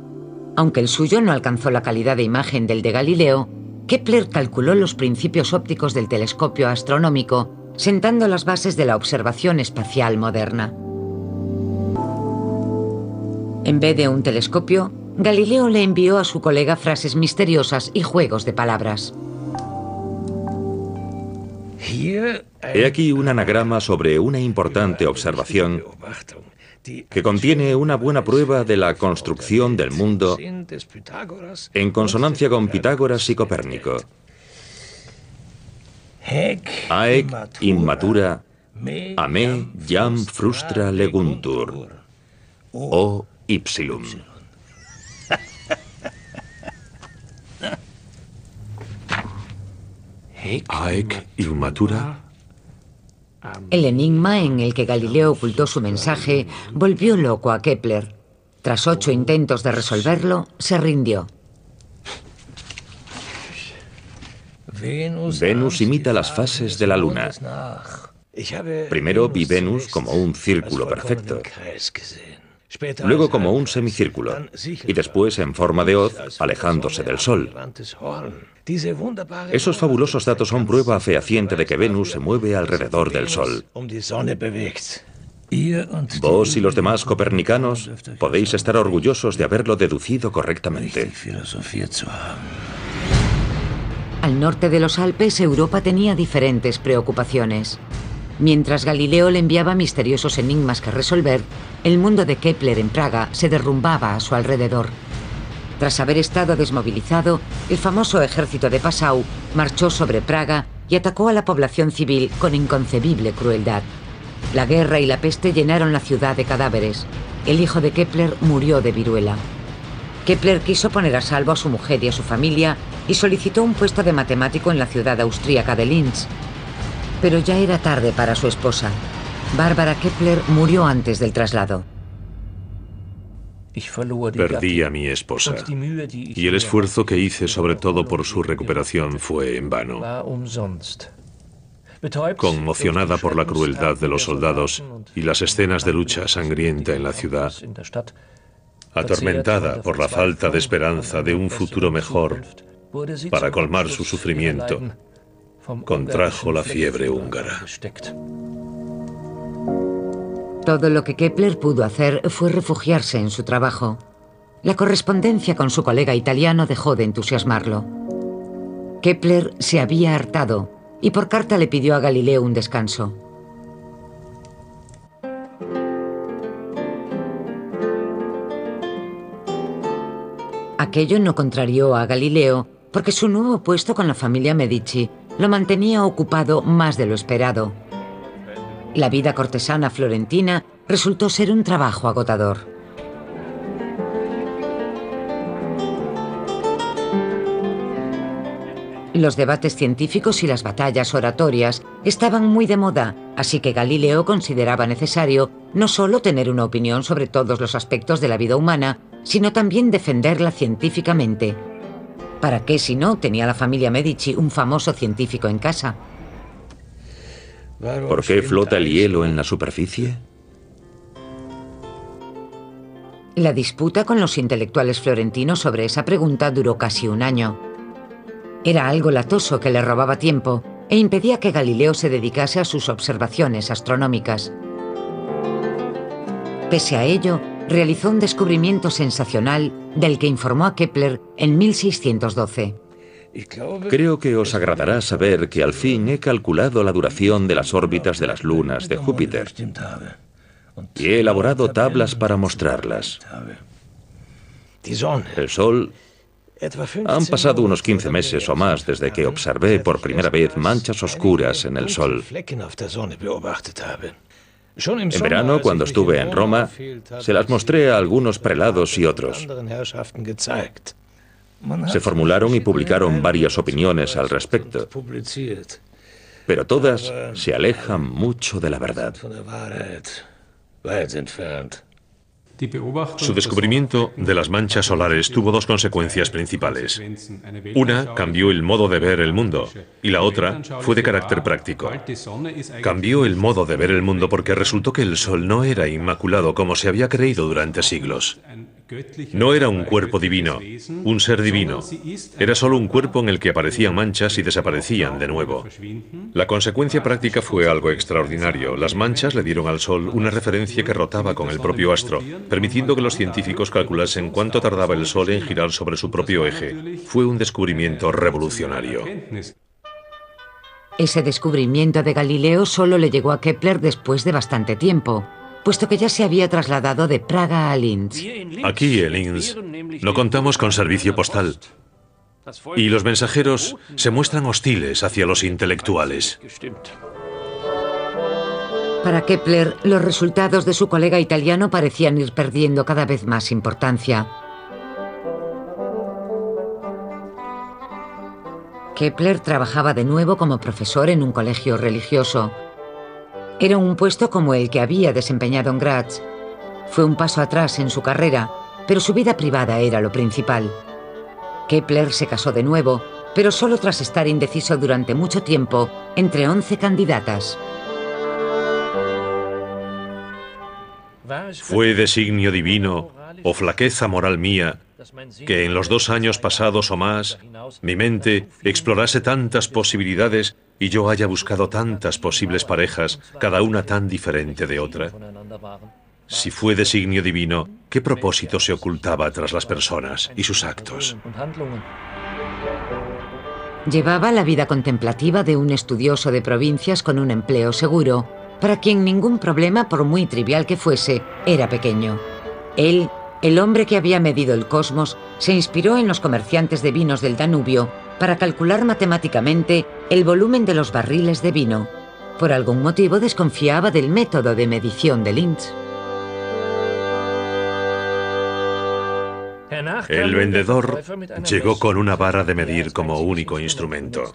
Speaker 3: Aunque el suyo no alcanzó la calidad de imagen del de Galileo, Kepler calculó los principios ópticos del telescopio astronómico sentando las bases de la observación espacial moderna. En vez de un telescopio, Galileo le envió a su colega frases misteriosas y juegos de palabras.
Speaker 5: He aquí un anagrama sobre una importante observación que contiene una buena prueba de la construcción del mundo en consonancia con Pitágoras y Copérnico. Aec immatura ame jam frustra leguntur. O ipsilum.
Speaker 4: Aec Ilmatura.
Speaker 3: El enigma en el que Galileo ocultó su mensaje volvió loco a Kepler. Tras ocho intentos de resolverlo, se rindió.
Speaker 5: Venus imita las fases de la luna. Primero vi Venus como un círculo perfecto, luego como un semicírculo y después en forma de hoz alejándose del Sol. Esos fabulosos datos son prueba fehaciente de que Venus se mueve alrededor del Sol. Vos y los demás copernicanos podéis estar orgullosos de haberlo deducido correctamente.
Speaker 3: Al norte de los Alpes, Europa tenía diferentes preocupaciones. Mientras Galileo le enviaba misteriosos enigmas que resolver, el mundo de Kepler en Praga se derrumbaba a su alrededor. Tras haber estado desmovilizado, el famoso ejército de Passau marchó sobre Praga y atacó a la población civil con inconcebible crueldad. La guerra y la peste llenaron la ciudad de cadáveres. El hijo de Kepler murió de viruela. Kepler quiso poner a salvo a su mujer y a su familia y solicitó un puesto de matemático en la ciudad austríaca de Linz. Pero ya era tarde para su esposa. Bárbara Kepler murió antes del traslado.
Speaker 4: Perdí a mi esposa. Y el esfuerzo que hice sobre todo por su recuperación fue en vano. Conmocionada por la crueldad de los soldados y las escenas de lucha sangrienta en la ciudad, atormentada por la falta de esperanza de un futuro mejor para colmar su sufrimiento, contrajo la fiebre húngara.
Speaker 3: Todo lo que Kepler pudo hacer fue refugiarse en su trabajo. La correspondencia con su colega italiano dejó de entusiasmarlo. Kepler se había hartado y por carta le pidió a Galileo un descanso. Aquello no contrarió a Galileo porque su nuevo puesto con la familia Medici lo mantenía ocupado más de lo esperado. La vida cortesana florentina resultó ser un trabajo agotador. Los debates científicos y las batallas oratorias estaban muy de moda, así que Galileo consideraba necesario no solo tener una opinión sobre todos los aspectos de la vida humana, sino también defenderla científicamente. ¿Para qué si no tenía la familia Medici un famoso científico en casa?
Speaker 5: ¿Por qué flota el hielo en la superficie?
Speaker 3: La disputa con los intelectuales florentinos sobre esa pregunta duró casi un año. Era algo latoso que le robaba tiempo e impedía que Galileo se dedicase a sus observaciones astronómicas. Pese a ello, realizó un descubrimiento sensacional del que informó a Kepler en 1612.
Speaker 5: Creo que os agradará saber que al fin he calculado la duración de las órbitas de las lunas de Júpiter y he elaborado tablas para mostrarlas. El Sol... Han pasado unos 15 meses o más desde que observé por primera vez manchas oscuras en el Sol. En verano, cuando estuve en Roma, se las mostré a algunos prelados y otros. Se formularon y publicaron varias opiniones al respecto, pero todas se alejan mucho de la verdad.
Speaker 4: Su descubrimiento de las manchas solares tuvo dos consecuencias principales. Una cambió el modo de ver el mundo y la otra fue de carácter práctico. Cambió el modo de ver el mundo porque resultó que el Sol no era inmaculado como se había creído durante siglos. No era un cuerpo divino, un ser divino. Era solo un cuerpo en el que aparecían manchas y desaparecían de nuevo. La consecuencia práctica fue algo extraordinario. Las manchas le dieron al Sol una referencia que rotaba con el propio astro, permitiendo que los científicos calculasen cuánto tardaba el Sol en girar sobre su propio eje. Fue un descubrimiento revolucionario.
Speaker 3: Ese descubrimiento de Galileo solo le llegó a Kepler después de bastante tiempo puesto que ya se había trasladado de Praga a Linz.
Speaker 4: Aquí en Linz no contamos con servicio postal. Y los mensajeros se muestran hostiles hacia los intelectuales.
Speaker 3: Para Kepler, los resultados de su colega italiano parecían ir perdiendo cada vez más importancia. Kepler trabajaba de nuevo como profesor en un colegio religioso. Era un puesto como el que había desempeñado en Graz. Fue un paso atrás en su carrera, pero su vida privada era lo principal. Kepler se casó de nuevo, pero solo tras estar indeciso durante mucho tiempo entre 11 candidatas.
Speaker 4: ¿Fue designio divino o flaqueza moral mía que en los dos años pasados o más mi mente explorase tantas posibilidades y yo haya buscado tantas posibles parejas, cada una tan diferente de otra? Si fue designio divino, ¿qué propósito se ocultaba tras las personas y sus actos?
Speaker 3: Llevaba la vida contemplativa de un estudioso de provincias con un empleo seguro, para quien ningún problema, por muy trivial que fuese, era pequeño. Él, el hombre que había medido el cosmos, se inspiró en los comerciantes de vinos del Danubio para calcular matemáticamente el volumen de los barriles de vino. Por algún motivo desconfiaba del método de medición de Linz.
Speaker 4: El vendedor llegó con una vara de medir como único instrumento.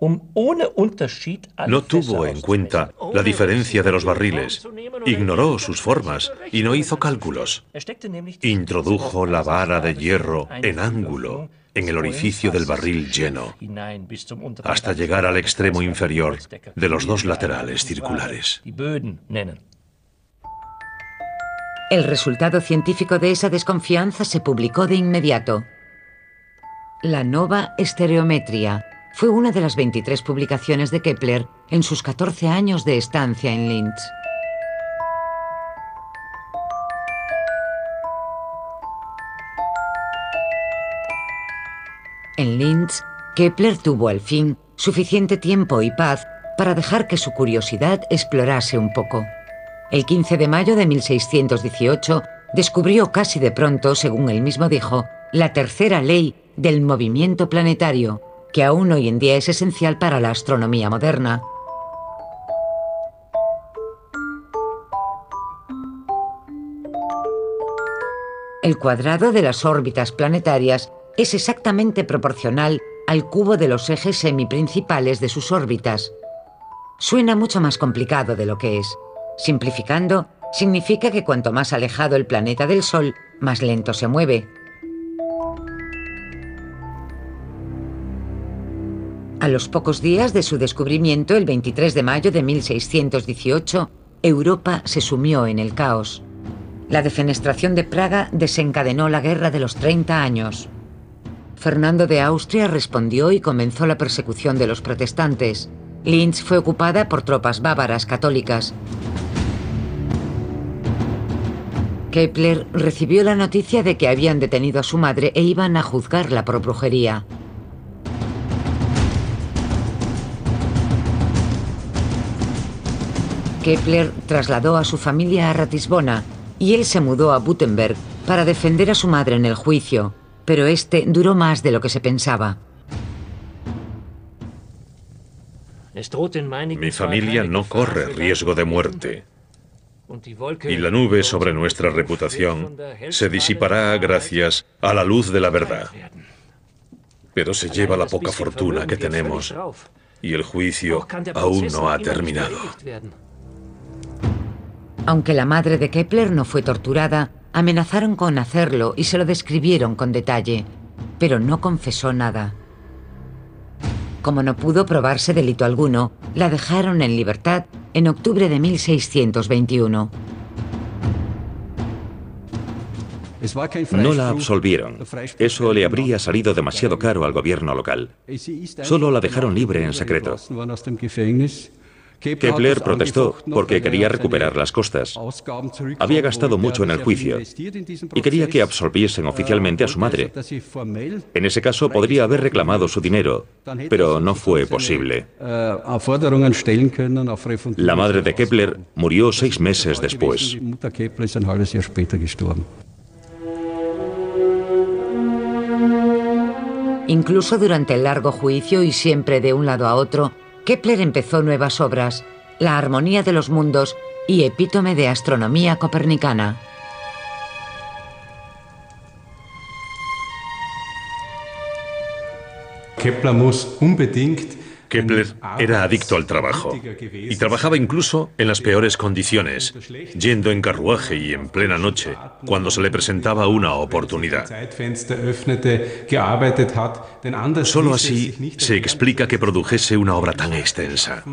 Speaker 4: No tuvo en cuenta la diferencia de los barriles, ignoró sus formas y no hizo cálculos. Introdujo la vara de hierro en ángulo en el orificio del barril lleno, hasta llegar al extremo inferior de los dos laterales circulares.
Speaker 3: El resultado científico de esa desconfianza se publicó de inmediato. La nova estereometría fue una de las 23 publicaciones de Kepler en sus 14 años de estancia en Linz. En Linz, Kepler tuvo al fin suficiente tiempo y paz para dejar que su curiosidad explorase un poco. El 15 de mayo de 1618 descubrió casi de pronto, según él mismo dijo, la tercera ley del movimiento planetario, que aún hoy en día es esencial para la astronomía moderna. El cuadrado de las órbitas planetarias es exactamente proporcional al cubo de los ejes semiprincipales de sus órbitas. Suena mucho más complicado de lo que es. Simplificando, significa que cuanto más alejado el planeta del Sol, más lento se mueve. A los pocos días de su descubrimiento, el 23 de mayo de 1618, Europa se sumió en el caos. La defenestración de Praga desencadenó la Guerra de los 30 años. Fernando de Austria respondió y comenzó la persecución de los protestantes. Linz fue ocupada por tropas bávaras católicas. Kepler recibió la noticia de que habían detenido a su madre e iban a juzgarla por brujería. Kepler trasladó a su familia a Ratisbona y él se mudó a Gutenberg para defender a su madre en el juicio, pero este duró más de lo que se pensaba.
Speaker 4: Mi familia no corre riesgo de muerte. Y la nube sobre nuestra reputación se disipará gracias a la luz de la verdad. Pero se lleva la poca fortuna que tenemos y el juicio aún no ha terminado.
Speaker 3: Aunque la madre de Kepler no fue torturada, amenazaron con hacerlo y se lo describieron con detalle, pero no confesó nada. Como no pudo probarse delito alguno, la dejaron en libertad en octubre de 1621.
Speaker 5: No la absolvieron. Eso le habría salido demasiado caro al gobierno local. Solo la dejaron libre en secreto. Kepler protestó porque quería recuperar las costas. Había gastado mucho en el juicio y quería que absolviesen oficialmente a su madre. En ese caso podría haber reclamado su dinero, pero no fue posible. La madre de Kepler murió seis meses después.
Speaker 3: Incluso durante el largo juicio y siempre de un lado a otro, Kepler empezó nuevas obras, La armonía de los mundos y Epítome de astronomía copernicana.
Speaker 4: Kepler muss unbedingt Kepler era adicto al trabajo y trabajaba incluso en las peores condiciones, yendo en carruaje y en plena noche, cuando se le presentaba una oportunidad. Solo así se explica que produjese una obra tan extensa.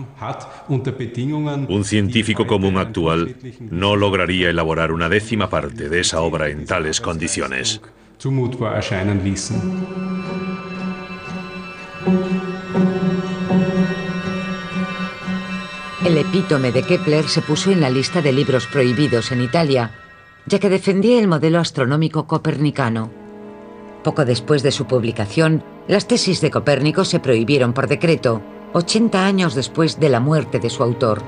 Speaker 4: Un científico común actual no lograría elaborar una décima parte de esa obra en tales condiciones.
Speaker 3: Epítome de Kepler se puso en la lista de libros prohibidos en Italia, ya que defendía el modelo astronómico copernicano. Poco después de su publicación, las tesis de Copérnico se prohibieron por decreto, 80 años después de la muerte de su autor.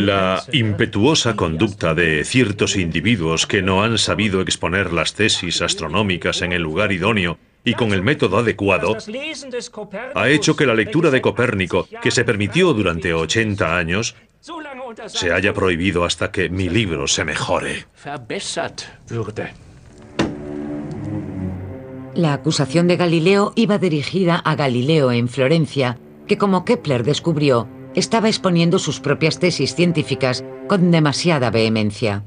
Speaker 4: La impetuosa conducta de ciertos individuos que no han sabido exponer las tesis astronómicas en el lugar idóneo y con el método adecuado, ha hecho que la lectura de Copérnico, que se permitió durante 80 años, se haya prohibido hasta que mi libro se mejore.
Speaker 3: La acusación de Galileo iba dirigida a Galileo en Florencia, que como Kepler descubrió, estaba exponiendo sus propias tesis científicas con demasiada vehemencia.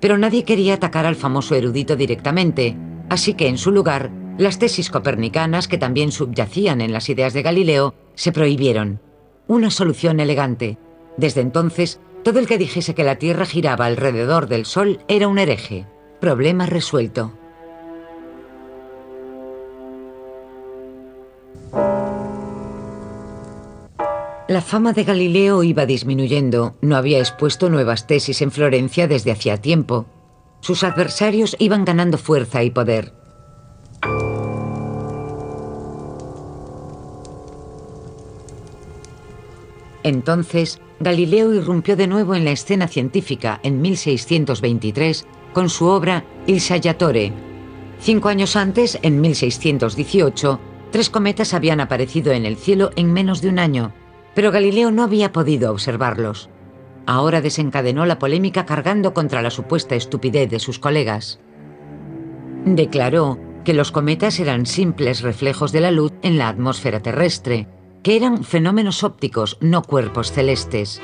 Speaker 3: Pero nadie quería atacar al famoso erudito directamente, así que en su lugar, las tesis copernicanas, que también subyacían en las ideas de Galileo, se prohibieron. Una solución elegante. Desde entonces, todo el que dijese que la Tierra giraba alrededor del Sol era un hereje. Problema resuelto. La fama de Galileo iba disminuyendo. No había expuesto nuevas tesis en Florencia desde hacía tiempo. Sus adversarios iban ganando fuerza y poder. Entonces, Galileo irrumpió de nuevo en la escena científica en 1623 con su obra Il Saggiatore. Cinco años antes, en 1618, tres cometas habían aparecido en el cielo en menos de un año, pero Galileo no había podido observarlos. Ahora desencadenó la polémica cargando contra la supuesta estupidez de sus colegas. Declaró que los cometas eran simples reflejos de la luz en la atmósfera terrestre, que eran fenómenos ópticos, no cuerpos celestes.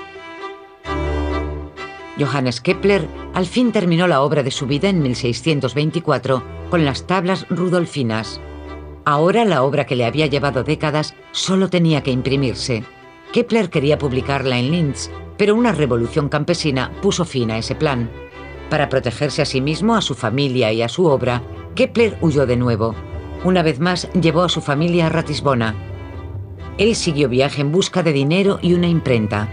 Speaker 3: Johannes Kepler al fin terminó la obra de su vida en 1624 con las tablas rudolfinas. Ahora la obra que le había llevado décadas solo tenía que imprimirse. Kepler quería publicarla en Linz, pero una revolución campesina puso fin a ese plan. Para protegerse a sí mismo, a su familia y a su obra, Kepler huyó de nuevo. Una vez más llevó a su familia a Ratisbona, él siguió viaje en busca de dinero y una imprenta.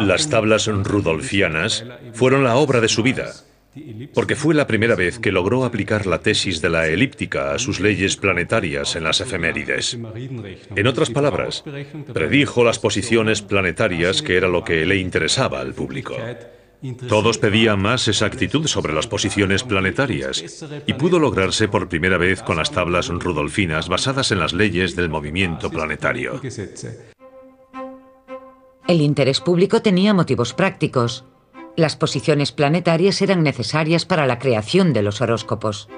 Speaker 4: Las tablas rudolfianas fueron la obra de su vida, porque fue la primera vez que logró aplicar la tesis de la elíptica a sus leyes planetarias en las efemérides. En otras palabras, predijo las posiciones planetarias que era lo que le interesaba al público. Todos pedían más exactitud sobre las posiciones planetarias y pudo lograrse por primera vez con las tablas rudolfinas basadas en las leyes del movimiento planetario.
Speaker 3: El interés público tenía motivos prácticos. Las posiciones planetarias eran necesarias para la creación de los horóscopos.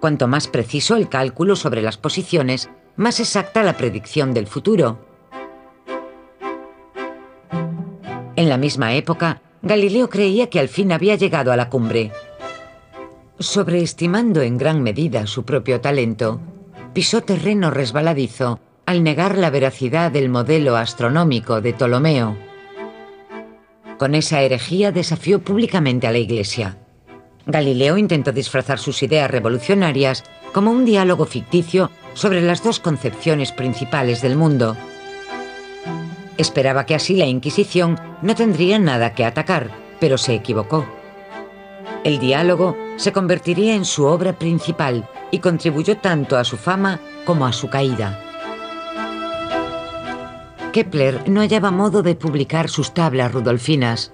Speaker 3: Cuanto más preciso el cálculo sobre las posiciones, más exacta la predicción del futuro. En la misma época, Galileo creía que al fin había llegado a la cumbre. Sobreestimando en gran medida su propio talento, pisó terreno resbaladizo al negar la veracidad del modelo astronómico de Ptolomeo. Con esa herejía desafió públicamente a la Iglesia. Galileo intentó disfrazar sus ideas revolucionarias como un diálogo ficticio sobre las dos concepciones principales del mundo, Esperaba que así la Inquisición no tendría nada que atacar, pero se equivocó. El diálogo se convertiría en su obra principal y contribuyó tanto a su fama como a su caída. Kepler no hallaba modo de publicar sus tablas rudolfinas.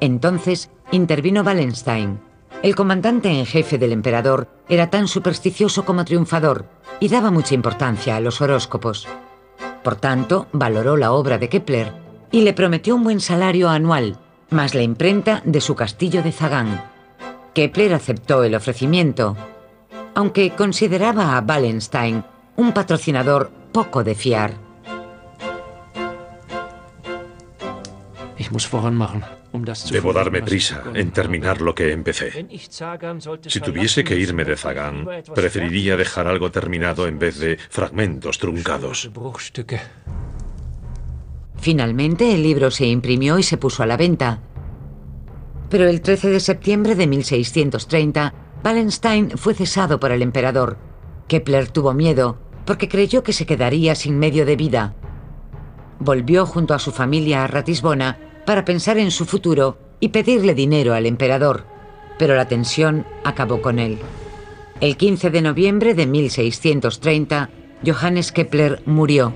Speaker 3: Entonces intervino Wallenstein. El comandante en jefe del emperador era tan supersticioso como triunfador y daba mucha importancia a los horóscopos. Por tanto, valoró la obra de Kepler y le prometió un buen salario anual, más la imprenta de su castillo de Zagán. Kepler aceptó el ofrecimiento, aunque consideraba a Wallenstein un patrocinador poco de fiar.
Speaker 4: Debo darme prisa en terminar lo que empecé. Si tuviese que irme de Zagán, preferiría dejar algo terminado en vez de fragmentos truncados.
Speaker 3: Finalmente el libro se imprimió y se puso a la venta. Pero el 13 de septiembre de 1630, Wallenstein fue cesado por el emperador. Kepler tuvo miedo porque creyó que se quedaría sin medio de vida. Volvió junto a su familia a Ratisbona para pensar en su futuro y pedirle dinero al emperador, pero la tensión acabó con él. El 15 de noviembre de 1630, Johannes Kepler murió.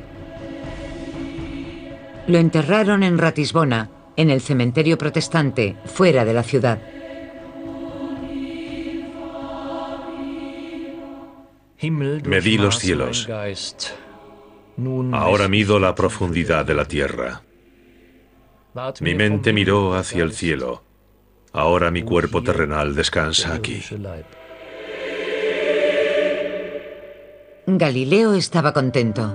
Speaker 3: Lo enterraron en Ratisbona, en el cementerio protestante, fuera de la ciudad.
Speaker 4: Medí los cielos Ahora mido la profundidad de la tierra. Mi mente miró hacia el cielo. Ahora mi cuerpo terrenal descansa aquí.
Speaker 3: Galileo estaba contento.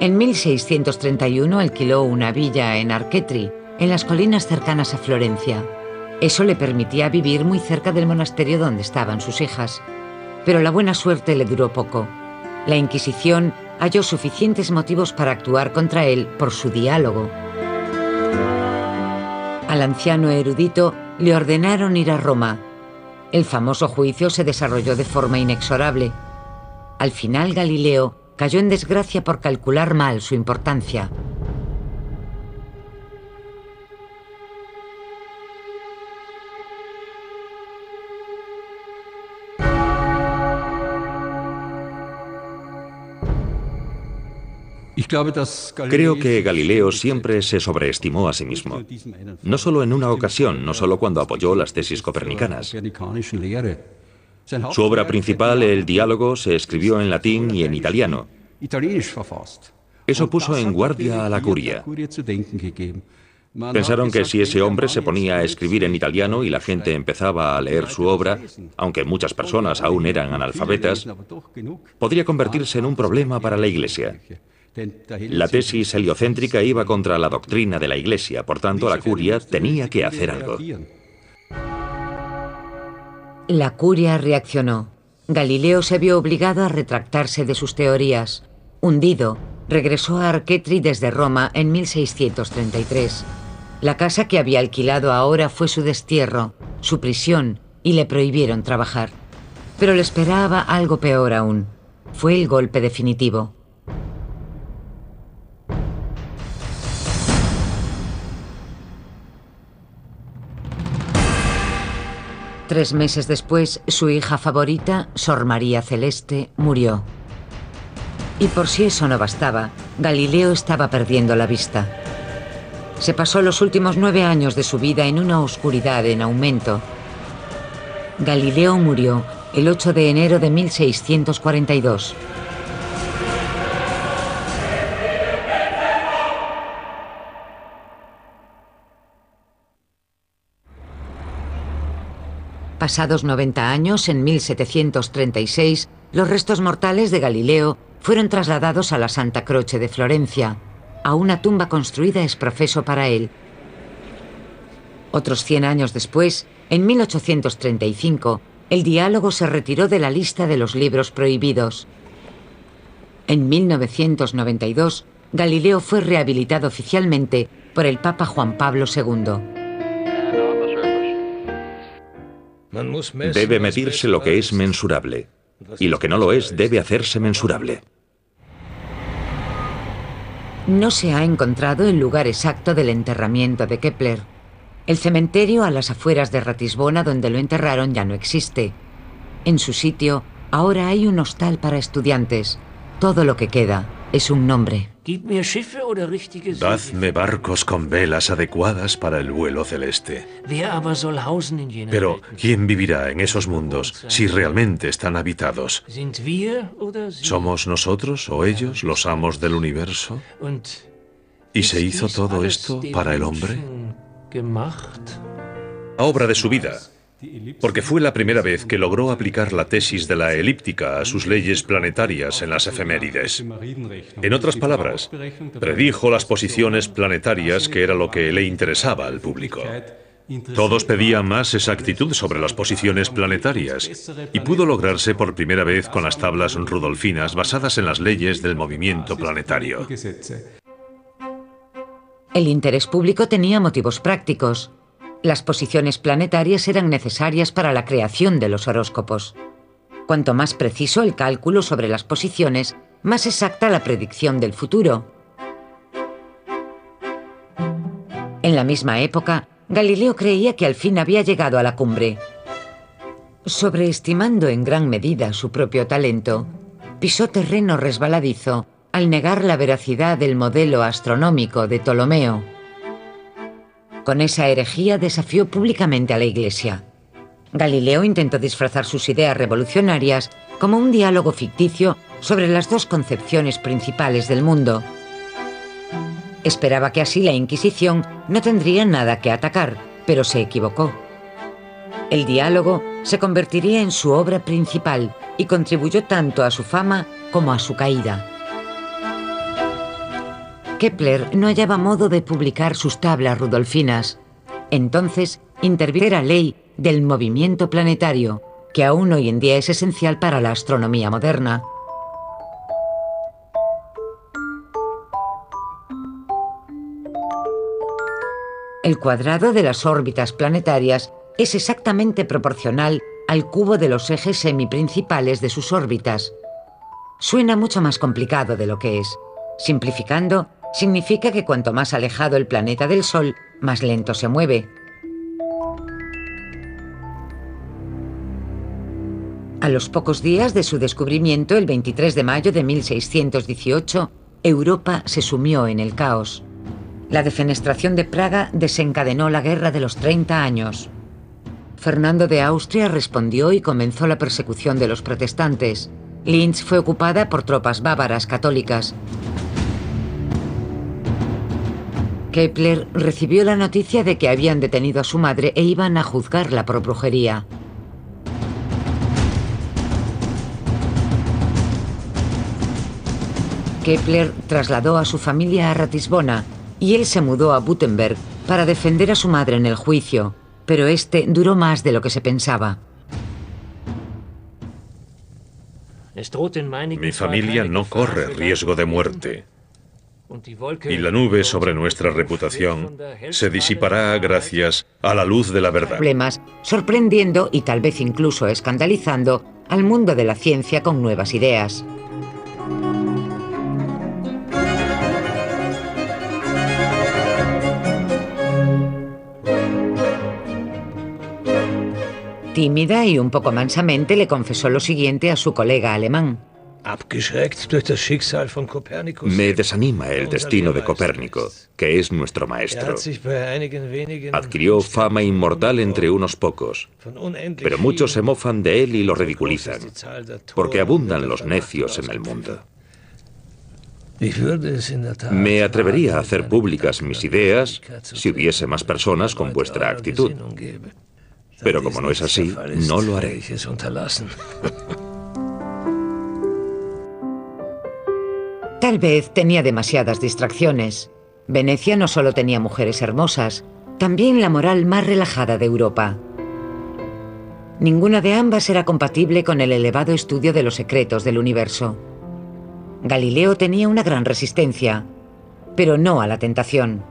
Speaker 3: En 1631 alquiló una villa en Archetri, en las colinas cercanas a Florencia. Eso le permitía vivir muy cerca del monasterio donde estaban sus hijas. Pero la buena suerte le duró poco. La Inquisición halló suficientes motivos para actuar contra él por su diálogo. Al anciano erudito le ordenaron ir a Roma. El famoso juicio se desarrolló de forma inexorable. Al final Galileo cayó en desgracia por calcular mal su importancia.
Speaker 5: Creo que Galileo siempre se sobreestimó a sí mismo. No solo en una ocasión, no solo cuando apoyó las tesis copernicanas. Su obra principal, El Diálogo, se escribió en latín y en italiano. Eso puso en guardia a la curia. Pensaron que si ese hombre se ponía a escribir en italiano y la gente empezaba a leer su obra, aunque muchas personas aún eran analfabetas, podría convertirse en un problema para la Iglesia. La tesis heliocéntrica iba contra la doctrina de la Iglesia, por tanto la curia tenía que hacer algo.
Speaker 3: La curia reaccionó. Galileo se vio obligado a retractarse de sus teorías. Hundido, regresó a Archetri desde Roma en 1633. La casa que había alquilado ahora fue su destierro, su prisión, y le prohibieron trabajar. Pero le esperaba algo peor aún. Fue el golpe definitivo. Tres meses después, su hija favorita, Sor María Celeste, murió. Y por si eso no bastaba, Galileo estaba perdiendo la vista. Se pasó los últimos nueve años de su vida en una oscuridad en aumento. Galileo murió el 8 de enero de 1642. Pasados 90 años, en 1736, los restos mortales de Galileo fueron trasladados a la Santa Croce de Florencia, a una tumba construida es profeso para él. Otros 100 años después, en 1835, el diálogo se retiró de la lista de los libros prohibidos. En 1992, Galileo fue rehabilitado oficialmente por el Papa Juan Pablo II.
Speaker 5: Debe medirse lo que es mensurable, y lo que no lo es debe hacerse mensurable.
Speaker 3: No se ha encontrado el lugar exacto del enterramiento de Kepler. El cementerio a las afueras de Ratisbona donde lo enterraron ya no existe. En su sitio, ahora hay un hostal para estudiantes. Todo lo que queda es un nombre.
Speaker 4: Dadme barcos con velas adecuadas para el vuelo celeste. Pero, ¿quién vivirá en esos mundos si realmente están habitados? ¿Somos nosotros o ellos los amos del universo? ¿Y se hizo todo esto para el hombre? Obra de su vida, porque fue la primera vez que logró aplicar la tesis de la elíptica a sus leyes planetarias en las efemérides. En otras palabras, predijo las posiciones planetarias que era lo que le interesaba al público. Todos pedían más exactitud sobre las posiciones planetarias y pudo lograrse por primera vez con las tablas rudolfinas basadas en las leyes del movimiento planetario.
Speaker 3: El interés público tenía motivos prácticos. Las posiciones planetarias eran necesarias para la creación de los horóscopos. Cuanto más preciso el cálculo sobre las posiciones, más exacta la predicción del futuro. En la misma época, Galileo creía que al fin había llegado a la cumbre. Sobreestimando en gran medida su propio talento, pisó terreno resbaladizo al negar la veracidad del modelo astronómico de Ptolomeo. Con esa herejía desafió públicamente a la Iglesia. Galileo intentó disfrazar sus ideas revolucionarias como un diálogo ficticio sobre las dos concepciones principales del mundo. Esperaba que así la Inquisición no tendría nada que atacar, pero se equivocó. El diálogo se convertiría en su obra principal y contribuyó tanto a su fama como a su caída. Kepler no hallaba modo de publicar sus tablas rudolfinas. Entonces intervino la ley del movimiento planetario, que aún hoy en día es esencial para la astronomía moderna. El cuadrado de las órbitas planetarias es exactamente proporcional al cubo de los ejes semiprincipales de sus órbitas. Suena mucho más complicado de lo que es. Simplificando, significa que cuanto más alejado el planeta del Sol, más lento se mueve. A los pocos días de su descubrimiento, el 23 de mayo de 1618, Europa se sumió en el caos. La defenestración de Praga desencadenó la Guerra de los 30 años. Fernando de Austria respondió y comenzó la persecución de los protestantes. Linz fue ocupada por tropas bávaras católicas. Kepler recibió la noticia de que habían detenido a su madre e iban a juzgarla por brujería. Kepler trasladó a su familia a Ratisbona, y él se mudó a Gutenberg para defender a su madre en el juicio, pero este duró más de lo que se pensaba.
Speaker 4: Mi familia no corre riesgo de muerte. Y la nube sobre nuestra reputación se disipará gracias a la luz de la verdad.
Speaker 3: Problemas, sorprendiendo y tal vez incluso escandalizando al mundo de la ciencia con nuevas ideas. Tímida y un poco mansamente le confesó lo siguiente a su colega alemán.
Speaker 5: Me desanima el destino de Copérnico, que es nuestro maestro. Adquirió fama inmortal entre unos pocos, pero muchos se mofan de él y lo ridiculizan, porque abundan los necios en el mundo. Me atrevería a hacer públicas mis ideas si hubiese más personas con vuestra actitud. Pero como no es así, no lo haré. <laughs>
Speaker 3: Tal vez tenía demasiadas distracciones. Venecia no solo tenía mujeres hermosas, también la moral más relajada de Europa. Ninguna de ambas era compatible con el elevado estudio de los secretos del universo. Galileo tenía una gran resistencia, pero no a la tentación.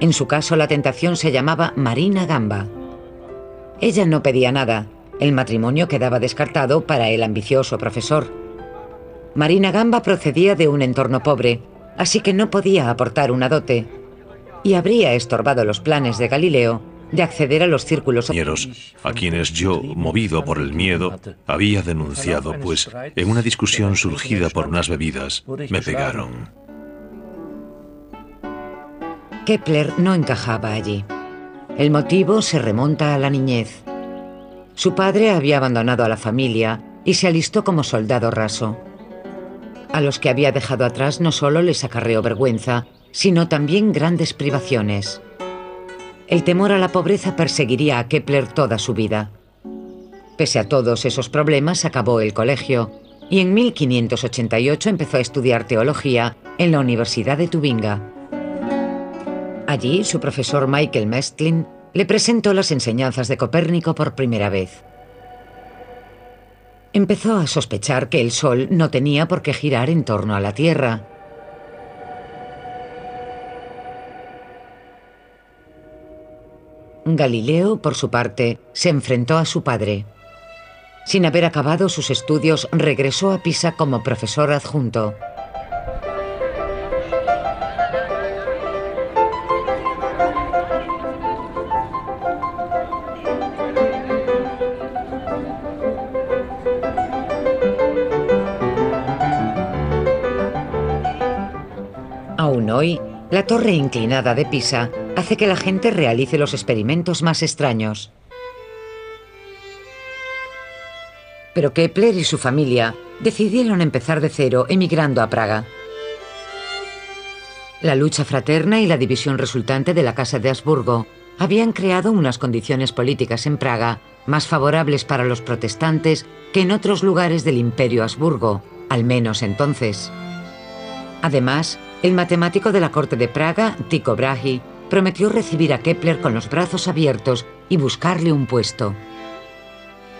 Speaker 3: En su caso, la tentación se llamaba Marina Gamba. Ella no pedía nada. El matrimonio quedaba descartado para el ambicioso profesor. Marina Gamba procedía de un entorno pobre, así que no podía aportar una dote. Y habría estorbado los planes de Galileo de acceder a los círculos
Speaker 4: a quienes yo, movido por el miedo, había denunciado, pues en una discusión surgida por unas bebidas, me pegaron.
Speaker 3: Kepler no encajaba allí. El motivo se remonta a la niñez. Su padre había abandonado a la familia y se alistó como soldado raso. A los que había dejado atrás no solo les acarreó vergüenza, sino también grandes privaciones. El temor a la pobreza perseguiría a Kepler toda su vida. Pese a todos esos problemas, acabó el colegio y en 1588 empezó a estudiar teología en la Universidad de Tubinga. Allí, su profesor Michael Mestlin le presentó las enseñanzas de Copérnico por primera vez. Empezó a sospechar que el Sol no tenía por qué girar en torno a la Tierra. Galileo, por su parte, se enfrentó a su padre. Sin haber acabado sus estudios, regresó a Pisa como profesor adjunto. Hoy, la torre inclinada de Pisa hace que la gente realice los experimentos más extraños. Pero Kepler y su familia decidieron empezar de cero emigrando a Praga. La lucha fraterna y la división resultante de la Casa de Habsburgo habían creado unas condiciones políticas en Praga más favorables para los protestantes que en otros lugares del Imperio Habsburgo, al menos entonces. Además, el matemático de la corte de Praga, Tycho Brahe, prometió recibir a Kepler con los brazos abiertos y buscarle un puesto.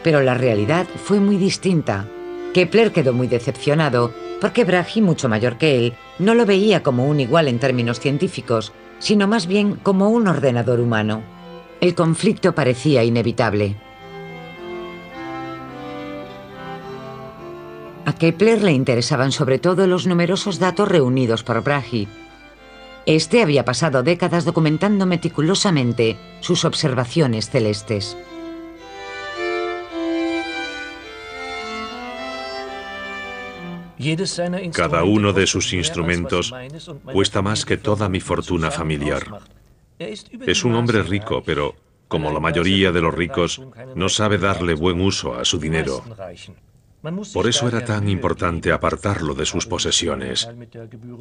Speaker 3: Pero la realidad fue muy distinta. Kepler quedó muy decepcionado porque Brahe, mucho mayor que él, no lo veía como un igual en términos científicos, sino más bien como un ordenador humano. El conflicto parecía inevitable. A Kepler le interesaban sobre todo los numerosos datos reunidos por Brahe. Este había pasado décadas documentando meticulosamente sus observaciones celestes.
Speaker 4: Cada uno de sus instrumentos cuesta más que toda mi fortuna familiar. Es un hombre rico, pero, como la mayoría de los ricos, no sabe darle buen uso a su dinero. Por eso era tan importante apartarlo de sus posesiones.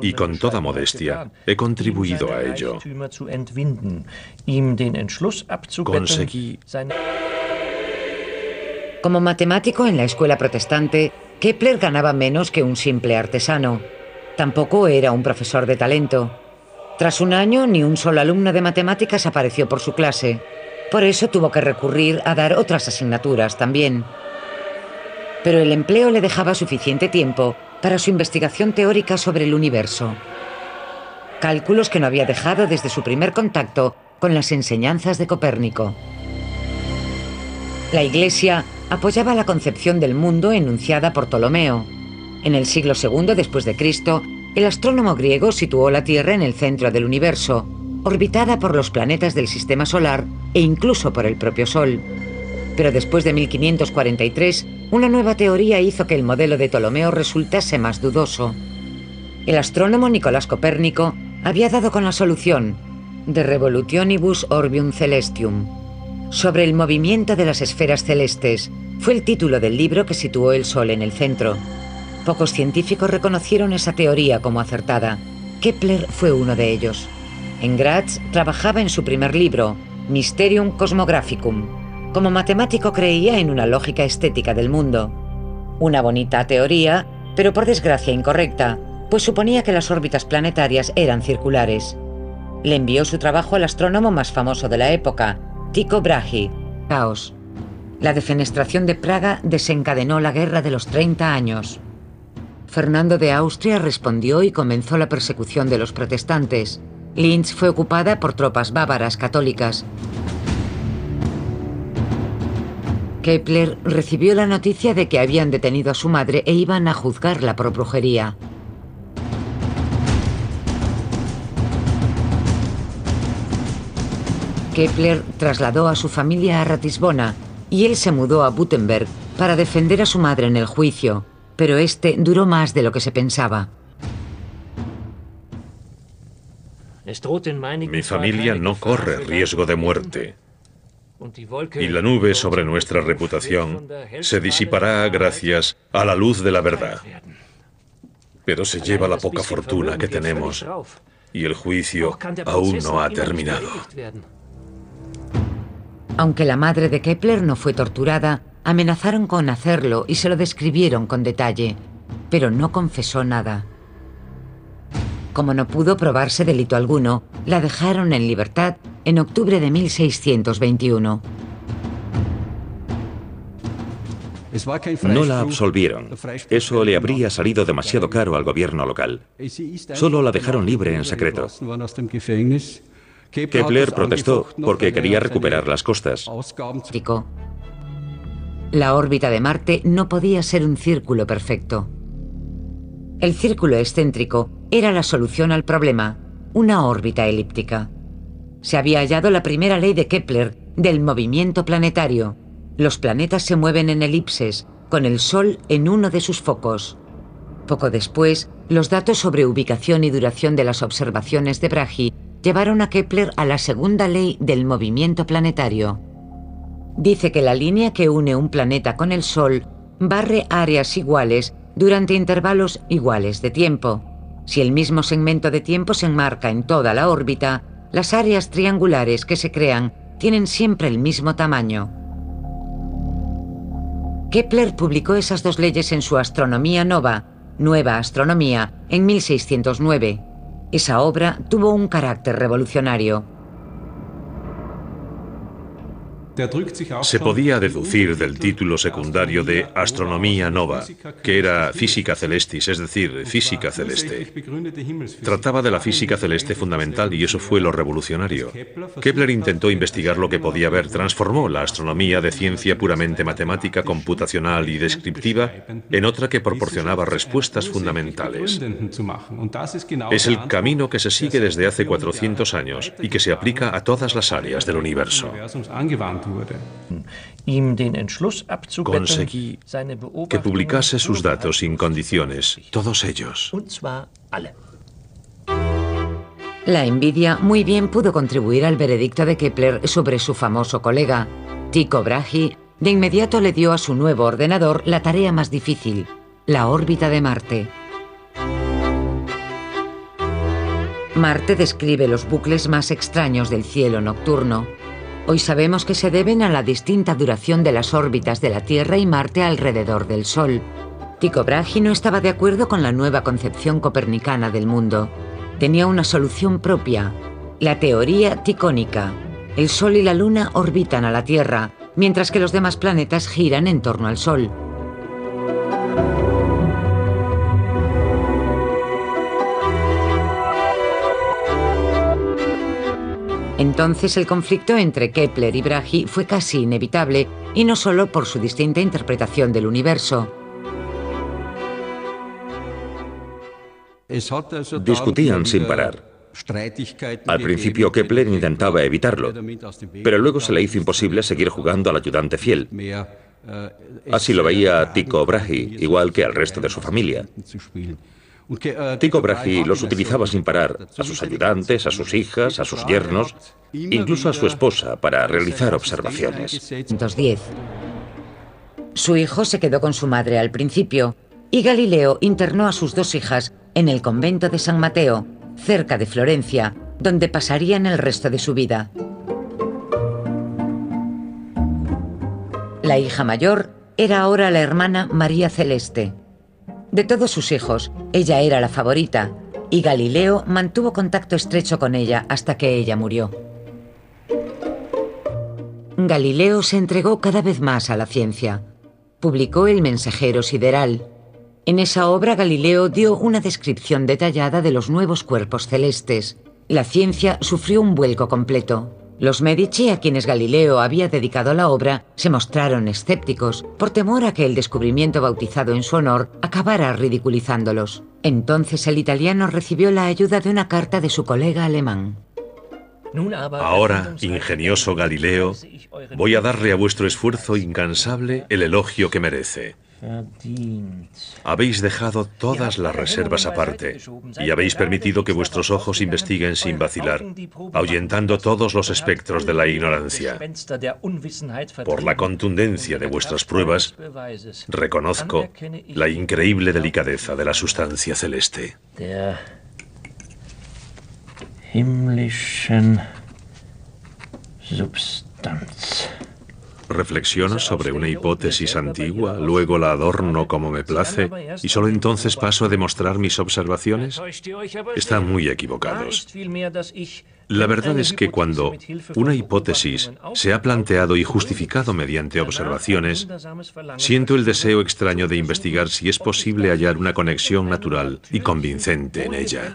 Speaker 4: Y con toda modestia he contribuido a ello. Conseguí...
Speaker 3: Como matemático en la escuela protestante, Kepler ganaba menos que un simple artesano. Tampoco era un profesor de talento. Tras un año, ni un solo alumno de matemáticas apareció por su clase. Por eso tuvo que recurrir a dar otras asignaturas también. Pero el empleo le dejaba suficiente tiempo para su investigación teórica sobre el universo. Cálculos que no había dejado desde su primer contacto con las enseñanzas de Copérnico. La Iglesia apoyaba la concepción del mundo enunciada por Ptolomeo. En el siglo II después de Cristo, el astrónomo griego situó la Tierra en el centro del universo, orbitada por los planetas del sistema solar e incluso por el propio Sol. Pero después de 1543, una nueva teoría hizo que el modelo de Ptolomeo resultase más dudoso. El astrónomo Nicolás Copérnico había dado con la solución de Revolutionibus Orbium Celestium, sobre el movimiento de las esferas celestes fue el título del libro que situó el Sol en el centro. Pocos científicos reconocieron esa teoría como acertada. Kepler fue uno de ellos. En Graz trabajaba en su primer libro, Mysterium Cosmographicum. Como matemático creía en una lógica estética del mundo. Una bonita teoría, pero por desgracia incorrecta, pues suponía que las órbitas planetarias eran circulares. Le envió su trabajo al astrónomo más famoso de la época, Tycho Brahe. Caos. La defenestración de Praga desencadenó la Guerra de los 30 años. Fernando de Austria respondió y comenzó la persecución de los protestantes. Linz fue ocupada por tropas bávaras católicas. Kepler recibió la noticia de que habían detenido a su madre e iban a juzgarla por brujería. Kepler trasladó a su familia a Ratisbona y él se mudó a Gutenberg para defender a su madre en el juicio, pero este duró más de lo que se pensaba.
Speaker 4: Mi familia no corre riesgo de muerte. Y la nube sobre nuestra reputación se disipará gracias a la luz de la verdad. Pero se lleva la poca fortuna que tenemos y el juicio aún no ha terminado.
Speaker 3: Aunque la madre de Kepler no fue torturada, amenazaron con hacerlo y se lo describieron con detalle, pero no confesó nada. Como no pudo probarse delito alguno, la dejaron en libertad en octubre de 1621.
Speaker 5: No la absolvieron. Eso le habría salido demasiado caro al gobierno local. Solo la dejaron libre en secreto. Kepler protestó porque quería recuperar las costas.
Speaker 3: La órbita de Marte no podía ser un círculo perfecto. El círculo excéntrico era la solución al problema, una órbita elíptica. Se había hallado la primera ley de Kepler del movimiento planetario. Los planetas se mueven en elipses, con el Sol en uno de sus focos. Poco después, los datos sobre ubicación y duración de las observaciones de Brahe llevaron a Kepler a la segunda ley del movimiento planetario. Dice que la línea que une un planeta con el Sol barre áreas iguales durante intervalos iguales de tiempo. Si el mismo segmento de tiempo se enmarca en toda la órbita, las áreas triangulares que se crean tienen siempre el mismo tamaño. Kepler publicó esas dos leyes en su Astronomía Nova, Nueva Astronomía, en 1609. Esa obra tuvo un carácter revolucionario.
Speaker 4: Se podía deducir del título secundario de Astronomía Nova, que era física celestis, es decir, física celeste. Trataba de la física celeste fundamental y eso fue lo revolucionario. Kepler intentó investigar lo que podía ver, transformó la astronomía de ciencia puramente matemática, computacional y descriptiva en otra que proporcionaba respuestas fundamentales. Es el camino que se sigue desde hace 400 años y que se aplica a todas las áreas del universo. Conseguí que publicase sus datos sin condiciones, todos ellos.
Speaker 3: La envidia muy bien pudo contribuir al veredicto de Kepler sobre su famoso colega. Tycho Brahe de inmediato le dio a su nuevo ordenador la tarea más difícil, la órbita de Marte. Marte describe los bucles más extraños del cielo nocturno. Hoy sabemos que se deben a la distinta duración de las órbitas de la Tierra y Marte alrededor del Sol. Tycho Brahe no estaba de acuerdo con la nueva concepción copernicana del mundo. Tenía una solución propia, la teoría ticónica. El Sol y la Luna orbitan a la Tierra, mientras que los demás planetas giran en torno al Sol. Entonces el conflicto entre Kepler y Brahe fue casi inevitable, y no solo por su distinta interpretación del universo.
Speaker 5: Discutían sin parar. Al principio Kepler intentaba evitarlo, pero luego se le hizo imposible seguir jugando al ayudante fiel. Así lo veía Tycho Brahe, igual que al resto de su familia. Tycho Brahe los utilizaba sin parar, a sus ayudantes, a sus hijas, a sus yernos, incluso a su esposa, para realizar observaciones.
Speaker 3: 210. Su hijo se quedó con su madre al principio y Galileo internó a sus dos hijas en el convento de San Mateo, cerca de Florencia, donde pasarían el resto de su vida. La hija mayor era ahora la hermana María Celeste. De todos sus hijos, ella era la favorita, y Galileo mantuvo contacto estrecho con ella hasta que ella murió. Galileo se entregó cada vez más a la ciencia. Publicó El Mensajero Sideral. En esa obra Galileo dio una descripción detallada de los nuevos cuerpos celestes. La ciencia sufrió un vuelco completo. Los Medici, a quienes Galileo había dedicado la obra, se mostraron escépticos por temor a que el descubrimiento bautizado en su honor acabara ridiculizándolos. Entonces el italiano recibió la ayuda de una carta de su colega alemán.
Speaker 4: Ahora, ingenioso Galileo, voy a darle a vuestro esfuerzo incansable el elogio que merece. Habéis dejado todas las reservas aparte y habéis permitido que vuestros ojos investiguen sin vacilar, ahuyentando todos los espectros de la ignorancia. Por la contundencia de vuestras pruebas, reconozco la increíble delicadeza de la sustancia celeste. Reflexiono sobre una hipótesis antigua, luego la adorno como me place y solo entonces paso a demostrar mis observaciones. Están muy equivocados. La verdad es que cuando una hipótesis se ha planteado y justificado mediante observaciones, siento el deseo extraño de investigar si es posible hallar una conexión natural y convincente en ella.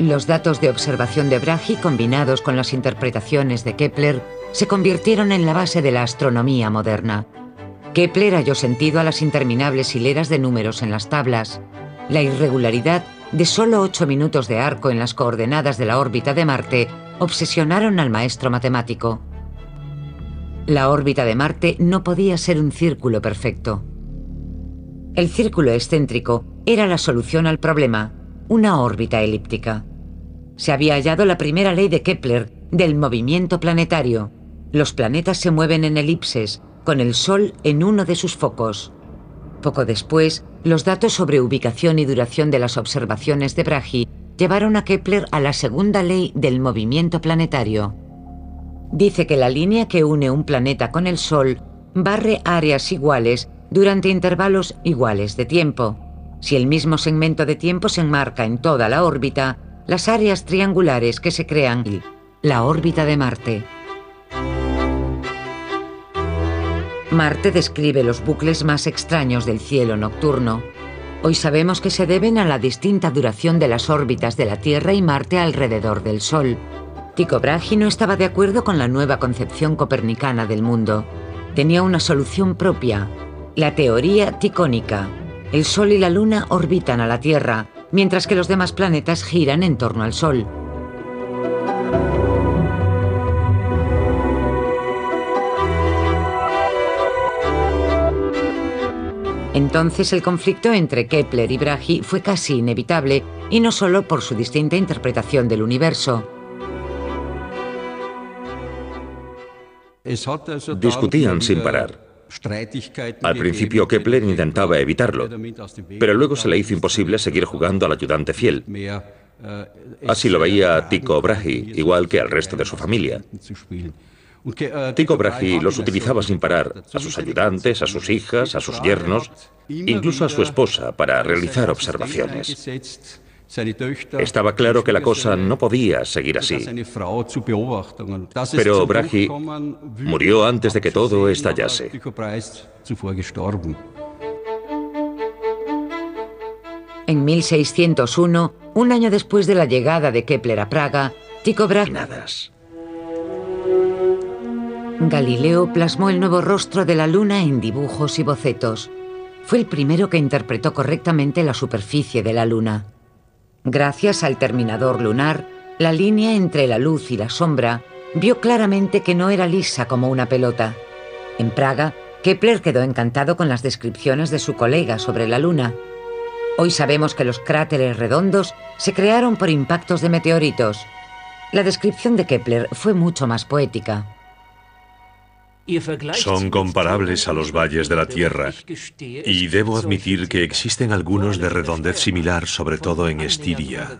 Speaker 3: Los datos de observación de Brahe combinados con las interpretaciones de Kepler se convirtieron en la base de la astronomía moderna. Kepler halló sentido a las interminables hileras de números en las tablas, la irregularidad de solo ocho minutos de arco en las coordenadas de la órbita de Marte obsesionaron al maestro matemático. La órbita de Marte no podía ser un círculo perfecto. El círculo excéntrico era la solución al problema, una órbita elíptica se había hallado la primera ley de Kepler del movimiento planetario. Los planetas se mueven en elipses, con el Sol en uno de sus focos. Poco después, los datos sobre ubicación y duración de las observaciones de Bragi llevaron a Kepler a la segunda ley del movimiento planetario. Dice que la línea que une un planeta con el Sol barre áreas iguales durante intervalos iguales de tiempo. Si el mismo segmento de tiempo se enmarca en toda la órbita, las áreas triangulares que se crean, la órbita de Marte. Marte describe los bucles más extraños del cielo nocturno. Hoy sabemos que se deben a la distinta duración de las órbitas de la Tierra y Marte alrededor del Sol. Tycho Brahe no estaba de acuerdo con la nueva concepción copernicana del mundo. Tenía una solución propia, la teoría ticónica. El Sol y la Luna orbitan a la Tierra, mientras que los demás planetas giran en torno al Sol. Entonces el conflicto entre Kepler y Brahe fue casi inevitable, y no solo por su distinta interpretación del universo.
Speaker 5: Discutían sin parar. Al principio Kepler intentaba evitarlo, pero luego se le hizo imposible seguir jugando al ayudante fiel. Así lo veía Tycho Brahe, igual que al resto de su familia. Tycho Brahe los utilizaba sin parar, a sus ayudantes, a sus hijas, a sus yernos, incluso a su esposa, para realizar observaciones. Estaba claro que la cosa no podía seguir así. Pero Brahe murió antes de que todo estallase.
Speaker 3: En 1601, un año después de la llegada de Kepler a Praga, Tycho Brahe... Galileo plasmó el nuevo rostro de la Luna en dibujos y bocetos. Fue el primero que interpretó correctamente la superficie de la Luna. Gracias al terminador lunar, la línea entre la luz y la sombra vio claramente que no era lisa como una pelota. En Praga, Kepler quedó encantado con las descripciones de su colega sobre la Luna. Hoy sabemos que los cráteres redondos se crearon por impactos de meteoritos. La descripción de Kepler fue mucho más poética.
Speaker 4: Son comparables a los valles de la Tierra y debo admitir que existen algunos de redondez similar, sobre todo en Estiria.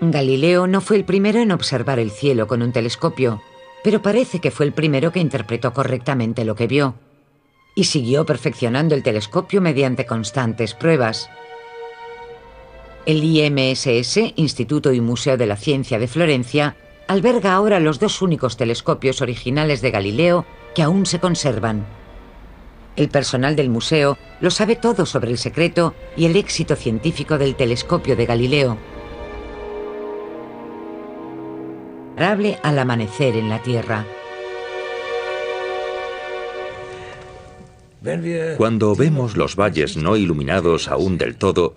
Speaker 3: Galileo no fue el primero en observar el cielo con un telescopio pero parece que fue el primero que interpretó correctamente lo que vio, y siguió perfeccionando el telescopio mediante constantes pruebas. El IMSS, Instituto y Museo de la Ciencia de Florencia, alberga ahora los dos únicos telescopios originales de Galileo que aún se conservan. El personal del museo lo sabe todo sobre el secreto y el éxito científico del telescopio de Galileo. Al amanecer en la Tierra.
Speaker 5: Cuando vemos los valles no iluminados aún del todo,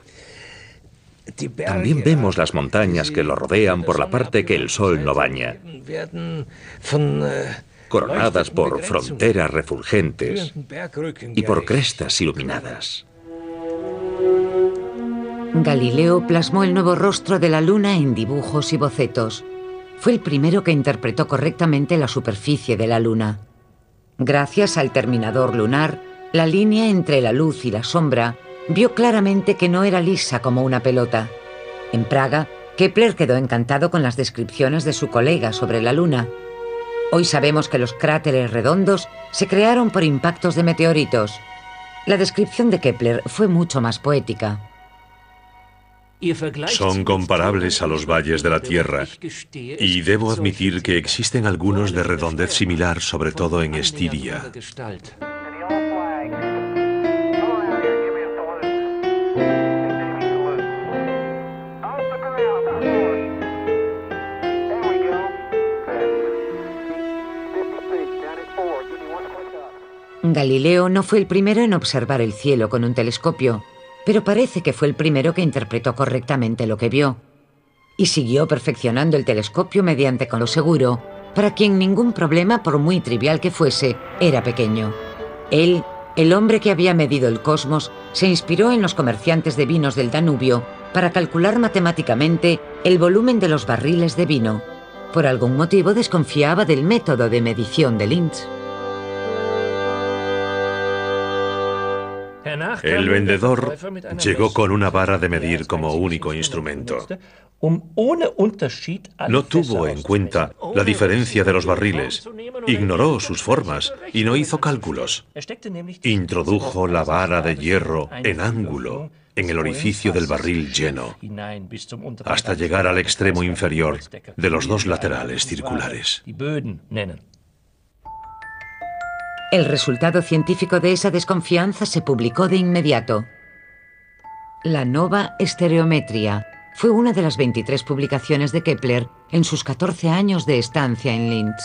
Speaker 5: también vemos las montañas que lo rodean por la parte que el sol no baña, coronadas por fronteras refulgentes y por crestas iluminadas.
Speaker 3: Galileo plasmó el nuevo rostro de la luna en dibujos y bocetos. Fue el primero que interpretó correctamente la superficie de la Luna. Gracias al terminador lunar, la línea entre la luz y la sombra vio claramente que no era lisa como una pelota. En Praga, Kepler quedó encantado con las descripciones de su colega sobre la Luna. Hoy sabemos que los cráteres redondos se crearon por impactos de meteoritos. La descripción de Kepler fue mucho más poética.
Speaker 4: Son comparables a los valles de la Tierra y debo admitir que existen algunos de redondez similar, sobre todo en Estiria.
Speaker 3: Galileo no fue el primero en observar el cielo con un telescopio pero parece que fue el primero que interpretó correctamente lo que vio. Y siguió perfeccionando el telescopio mediante, con lo seguro, para quien ningún problema, por muy trivial que fuese, era pequeño. Él, el hombre que había medido el cosmos, se inspiró en los comerciantes de vinos del Danubio para calcular matemáticamente el volumen de los barriles de vino. Por algún motivo desconfiaba del método de medición de Linz.
Speaker 4: El vendedor llegó con una vara de medir como único instrumento. No tuvo en cuenta la diferencia de los barriles, ignoró sus formas y no hizo cálculos. Introdujo la vara de hierro en ángulo en el orificio del barril lleno, hasta llegar al extremo inferior de los dos laterales circulares.
Speaker 3: El resultado científico de esa desconfianza se publicó de inmediato. La nova estereometría fue una de las 23 publicaciones de Kepler en sus 14 años de estancia en Linz.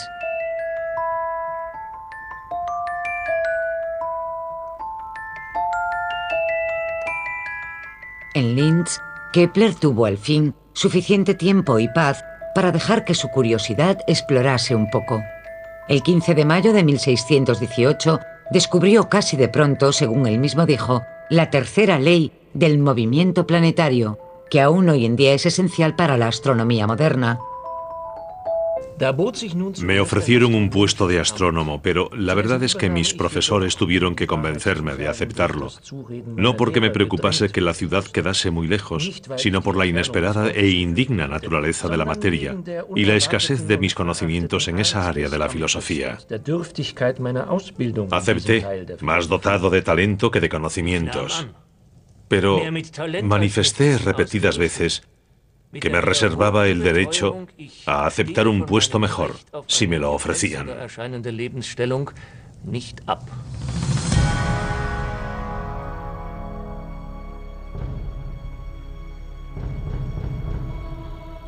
Speaker 3: En Linz, Kepler tuvo al fin suficiente tiempo y paz para dejar que su curiosidad explorase un poco. El 15 de mayo de 1618 descubrió casi de pronto, según él mismo dijo, la tercera ley del movimiento planetario, que aún hoy en día es esencial para la astronomía moderna.
Speaker 4: Me ofrecieron un puesto de astrónomo, pero la verdad es que mis profesores tuvieron que convencerme de aceptarlo. No porque me preocupase que la ciudad quedase muy lejos, sino por la inesperada e indigna naturaleza de la materia y la escasez de mis conocimientos en esa área de la filosofía. Acepté, más dotado de talento que de conocimientos. Pero manifesté repetidas veces que me reservaba el derecho a aceptar un puesto mejor si me lo ofrecían.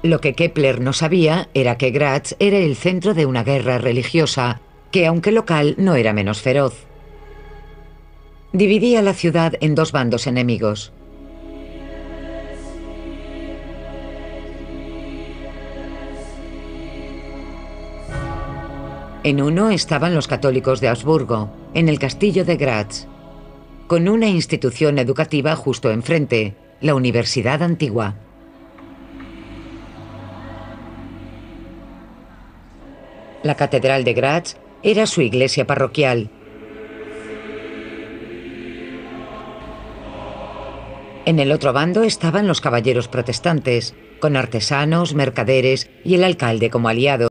Speaker 3: Lo que Kepler no sabía era que Graz era el centro de una guerra religiosa, que aunque local no era menos feroz. Dividía la ciudad en dos bandos enemigos. En uno estaban los católicos de Augsburgo, en el castillo de Graz, con una institución educativa justo enfrente, la Universidad Antigua. La Catedral de Graz era su iglesia parroquial. En el otro bando estaban los caballeros protestantes, con artesanos, mercaderes y el alcalde como aliado.